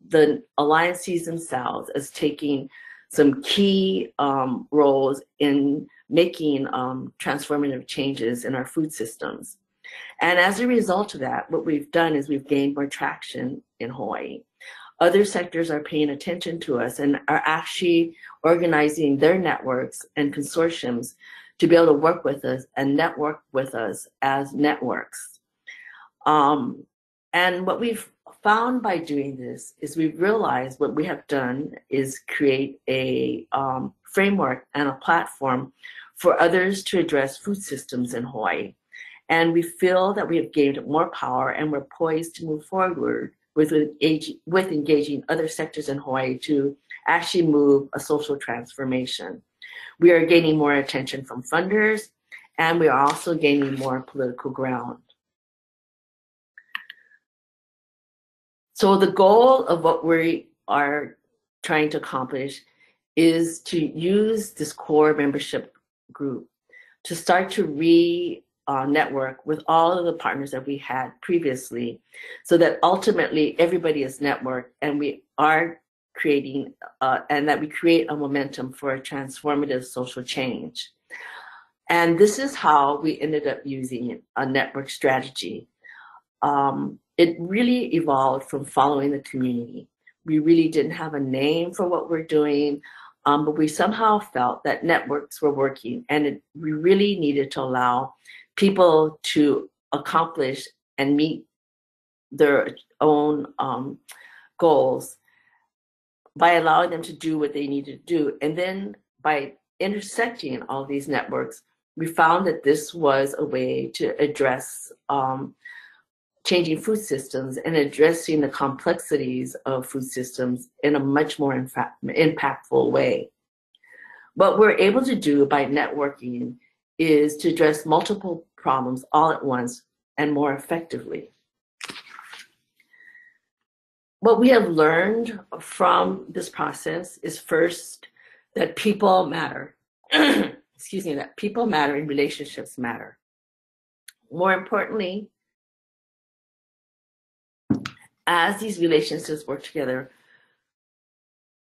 The alliance sees themselves as taking some key um, roles in making um, transformative changes in our food systems. And as a result of that, what we've done is we've gained more traction in Hawaii. Other sectors are paying attention to us and are actually organizing their networks and consortiums to be able to work with us and network with us as networks. Um, and what we've found by doing this is we've realized what we have done is create a um, framework and a platform for others to address food systems in Hawaii. And we feel that we have gained more power and we're poised to move forward with, with engaging other sectors in Hawaii to actually move a social transformation. We are gaining more attention from funders and we are also gaining more political ground. So the goal of what we are trying to accomplish is to use this core membership group to start to re uh, network with all of the partners that we had previously so that ultimately everybody is networked and we are creating uh, and that we create a momentum for a transformative social change. And this is how we ended up using a network strategy. Um, it really evolved from following the community. We really didn't have a name for what we're doing, um, but we somehow felt that networks were working and it, we really needed to allow people to accomplish and meet their own um, goals by allowing them to do what they need to do. And then by intersecting all these networks, we found that this was a way to address um, changing food systems and addressing the complexities of food systems in a much more impactful way. What we're able to do by networking is to address multiple problems all at once and more effectively. What we have learned from this process is first that people matter. Excuse me, that people matter and relationships matter. More importantly, as these relationships work together,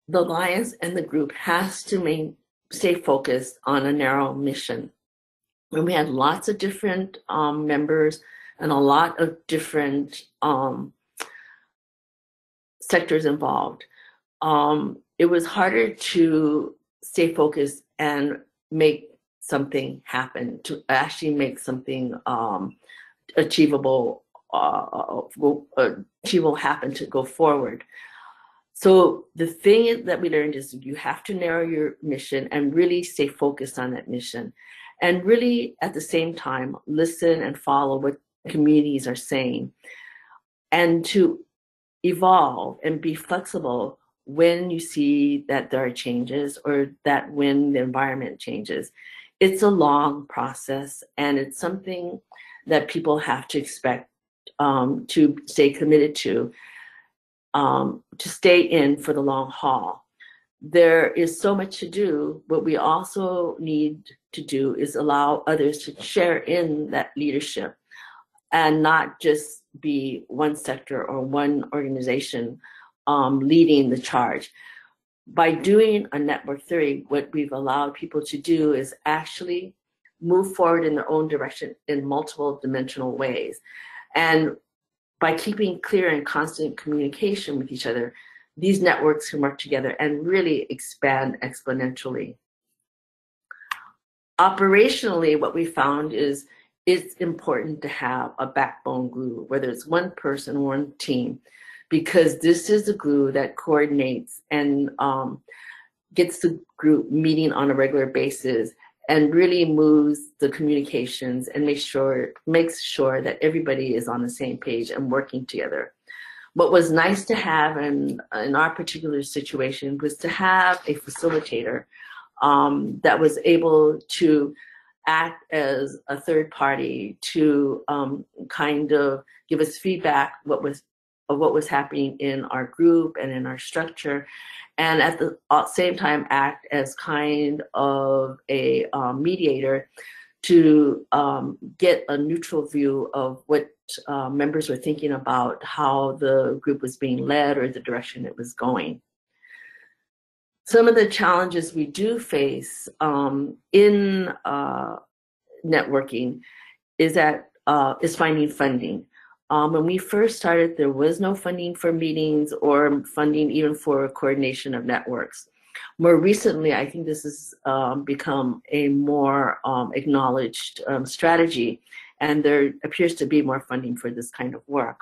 the alliance and the group has to main, stay focused on a narrow mission and we had lots of different um, members and a lot of different um, sectors involved. Um, it was harder to stay focused and make something happen, to actually make something um, achievable, uh, uh, achievable happen to go forward. So the thing that we learned is you have to narrow your mission and really stay focused on that mission and really at the same time listen and follow what communities are saying and to evolve and be flexible when you see that there are changes or that when the environment changes. It's a long process and it's something that people have to expect um, to stay committed to, um, to stay in for the long haul. There is so much to do, What we also need to do is allow others to share in that leadership and not just be one sector or one organization um, leading the charge. By doing a network theory, what we've allowed people to do is actually move forward in their own direction in multiple dimensional ways. And by keeping clear and constant communication with each other, these networks can work together and really expand exponentially. Operationally, what we found is it's important to have a backbone glue, whether it's one person or one team, because this is the glue that coordinates and um, gets the group meeting on a regular basis and really moves the communications and makes sure makes sure that everybody is on the same page and working together. What was nice to have in in our particular situation was to have a facilitator um, that was able to act as a third party to um, kind of give us feedback what was of what was happening in our group and in our structure and at the uh, same time act as kind of a um, mediator to um, get a neutral view of what uh, members were thinking about how the group was being led or the direction it was going. Some of the challenges we do face um, in uh, networking is that uh, is finding funding. Um, when we first started, there was no funding for meetings or funding even for coordination of networks. More recently, I think this has um, become a more um, acknowledged um, strategy, and there appears to be more funding for this kind of work.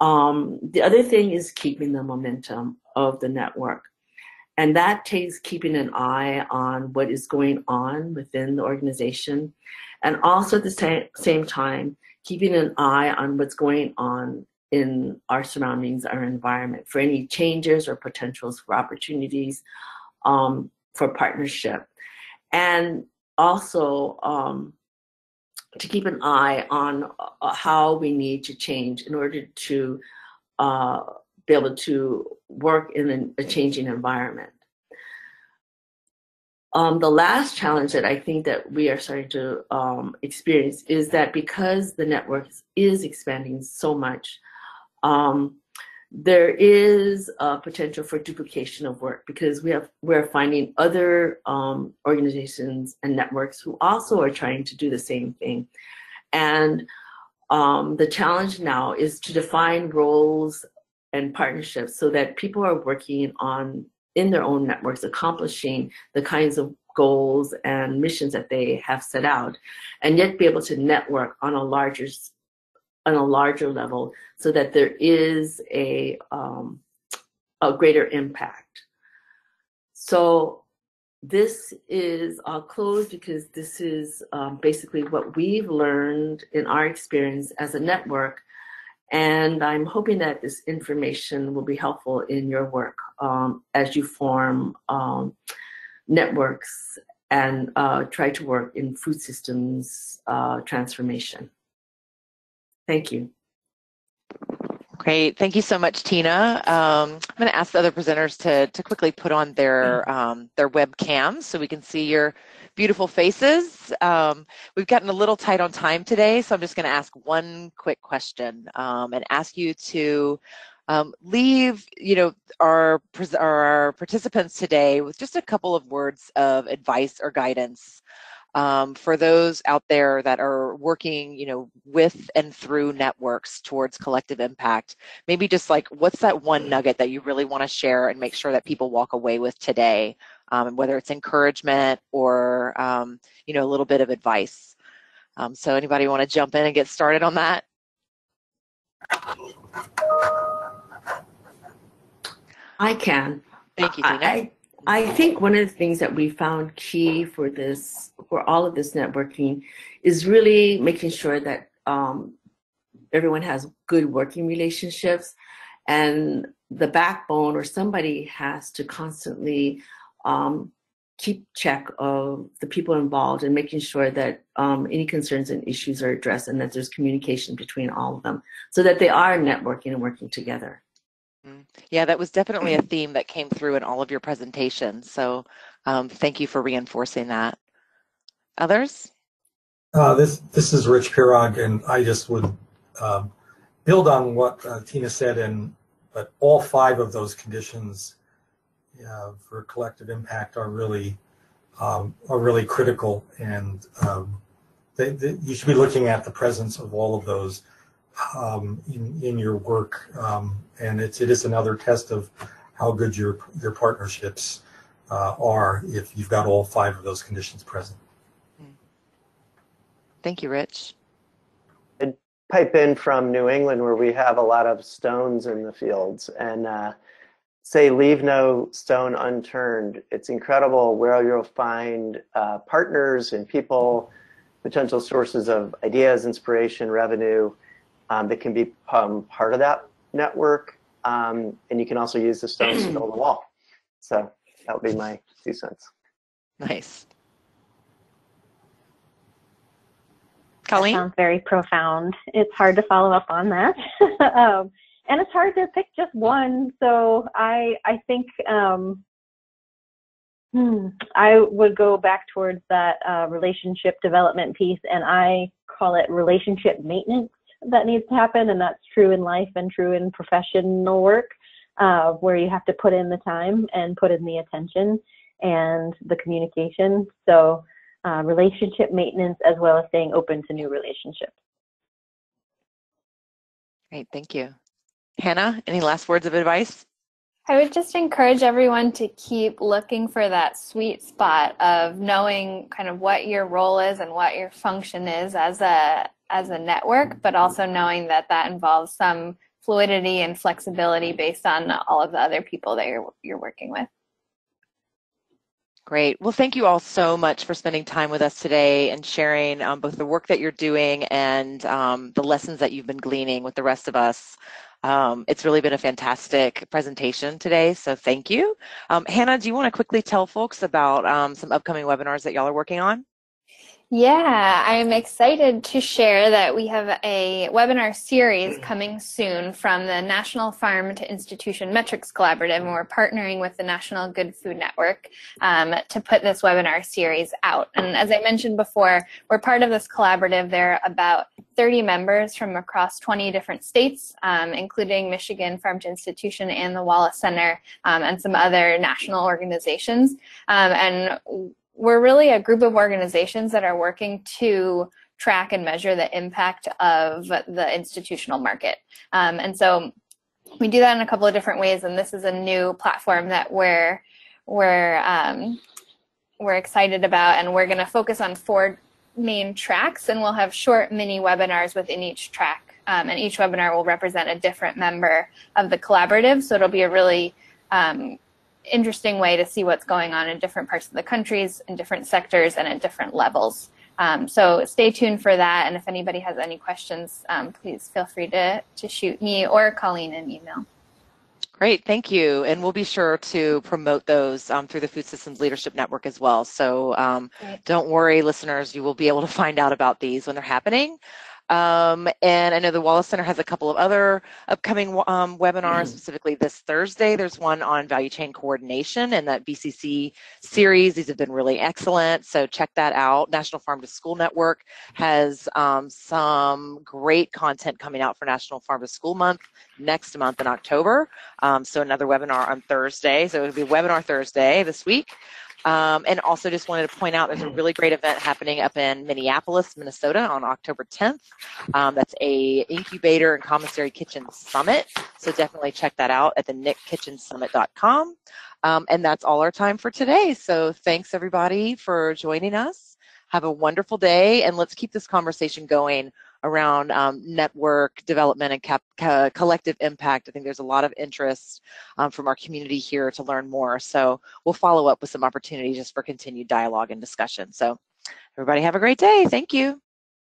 Um, the other thing is keeping the momentum of the network. And that takes keeping an eye on what is going on within the organization. And also at the same, same time, keeping an eye on what's going on in our surroundings, our environment, for any changes or potentials for opportunities um, for partnership. And also um, to keep an eye on uh, how we need to change in order to uh, be able to work in a changing environment. Um, the last challenge that I think that we are starting to um, experience is that because the network is expanding so much, um, there is a potential for duplication of work because we have we're finding other um, organizations and networks who also are trying to do the same thing, and um, the challenge now is to define roles and partnerships so that people are working on in their own networks accomplishing the kinds of goals and missions that they have set out and yet be able to network on a larger on a larger level so that there is a um, a greater impact. So this is i'll close because this is um, basically what we've learned in our experience as a network and I'm hoping that this information will be helpful in your work um, as you form um, networks and uh, try to work in food systems uh, transformation. Thank you. Great. Thank you so much, Tina. Um, I'm going to ask the other presenters to, to quickly put on their, um, their webcams so we can see your beautiful faces. Um, we've gotten a little tight on time today, so I'm just going to ask one quick question um, and ask you to um, leave, you know, our, our participants today with just a couple of words of advice or guidance um, for those out there that are working, you know, with and through networks towards collective impact. Maybe just like, what's that one nugget that you really want to share and make sure that people walk away with today um, whether it's encouragement or um, you know a little bit of advice. Um, so anybody want to jump in and get started on that? I can. Thank you, Tina. I, I think one of the things that we found key for this, for all of this networking, is really making sure that um, everyone has good working relationships, and the backbone or somebody has to constantly um, keep check of the people involved and making sure that um, any concerns and issues are addressed and that there's communication between all of them so that they are networking and working together. Mm-hmm. Yeah, that was definitely a theme that came through in all of your presentations. So um, thank you for reinforcing that. Others? Uh, this this is Rich Pirog, and I just would um, build on what uh, Tina said, and but all five of those conditions uh, for collective impact are really um, are really critical, and um, they, they, you should be looking at the presence of all of those um, in in your work, um, and it's it is another test of how good your your partnerships uh, are if you've got all five of those conditions present. Thank you, Rich. I'd pipe in from New England where we have a lot of stones in the fields and uh, say leave no stone unturned. It's incredible where you'll find uh, partners and people, potential sources of ideas, inspiration, revenue um, that can become part of that network. Um, and you can also use the stones to build a wall. So that would be my two cents. Nice. That Colleen? sounds very profound. It's hard to follow up on that. um, and it's hard to pick just one. So I, I think um, hmm, I would go back towards that uh, relationship development piece, and I call it relationship maintenance that needs to happen. And that's true in life and true in professional work, uh, where you have to put in the time and put in the attention and the communication. So uh, relationship maintenance as well as staying open to new relationships. Great, thank you. Hannah, any last words of advice? I would just encourage everyone to keep looking for that sweet spot of knowing kind of what your role is and what your function is as a as a network, but also knowing that that involves some fluidity and flexibility based on all of the other people that you're you're working with. Great. Well, thank you all so much for spending time with us today and sharing um, both the work that you're doing and um, the lessons that you've been gleaning with the rest of us. Um, it's really been a fantastic presentation today, so thank you. Um, Hannah, do you want to quickly tell folks about um, some upcoming webinars that y'all are working on? Yeah, I'm excited to share that we have a webinar series coming soon from the National Farm to Institution Metrics Collaborative, and we're partnering with the National Good Food Network um, to put this webinar series out. And as I mentioned before, we're part of this collaborative. There are about 30 members from across 20 different states, um, including Michigan Farm to Institution and the Wallace Center, um, and some other national organizations. Um, and we're really a group of organizations that are working to track and measure the impact of the institutional market. Um, and so we do that in a couple of different ways, and this is a new platform that we're we're um, we're excited about, and we're going to focus on four main tracks, and we'll have short mini webinars within each track, um, and each webinar will represent a different member of the collaborative. So it'll be a really um, interesting way to see what's going on in different parts of the countries, in different sectors, and at different levels. Um, so stay tuned for that. And if anybody has any questions, um, please feel free to, to shoot me or Colleen an email. Great, thank you. And we'll be sure to promote those um, through the Food Systems Leadership Network as well. So um, don't worry, listeners, you will be able to find out about these when they're happening. Um, and I know the Wallace Center has a couple of other upcoming um, webinars, mm. specifically this Thursday. There's one on value chain coordination and that VCC series. These have been really excellent. So check that out. National Farm to School Network has um, some great content coming out for National Farm to School Month next month in October. Um, so another webinar on Thursday. So it'll be webinar Thursday this week. Um, and also just wanted to point out there's a really great event happening up in Minneapolis, Minnesota on October 10th. Um, that's a incubator and commissary kitchen summit. So definitely check that out at the nickkitchensummit.com. Um, and that's all our time for today. So thanks everybody for joining us. Have a wonderful day and let's keep this conversation going around um, network development and cap, co collective impact. I think there's a lot of interest um, from our community here to learn more. So we'll follow up with some opportunities just for continued dialogue and discussion. So everybody have a great day. Thank you.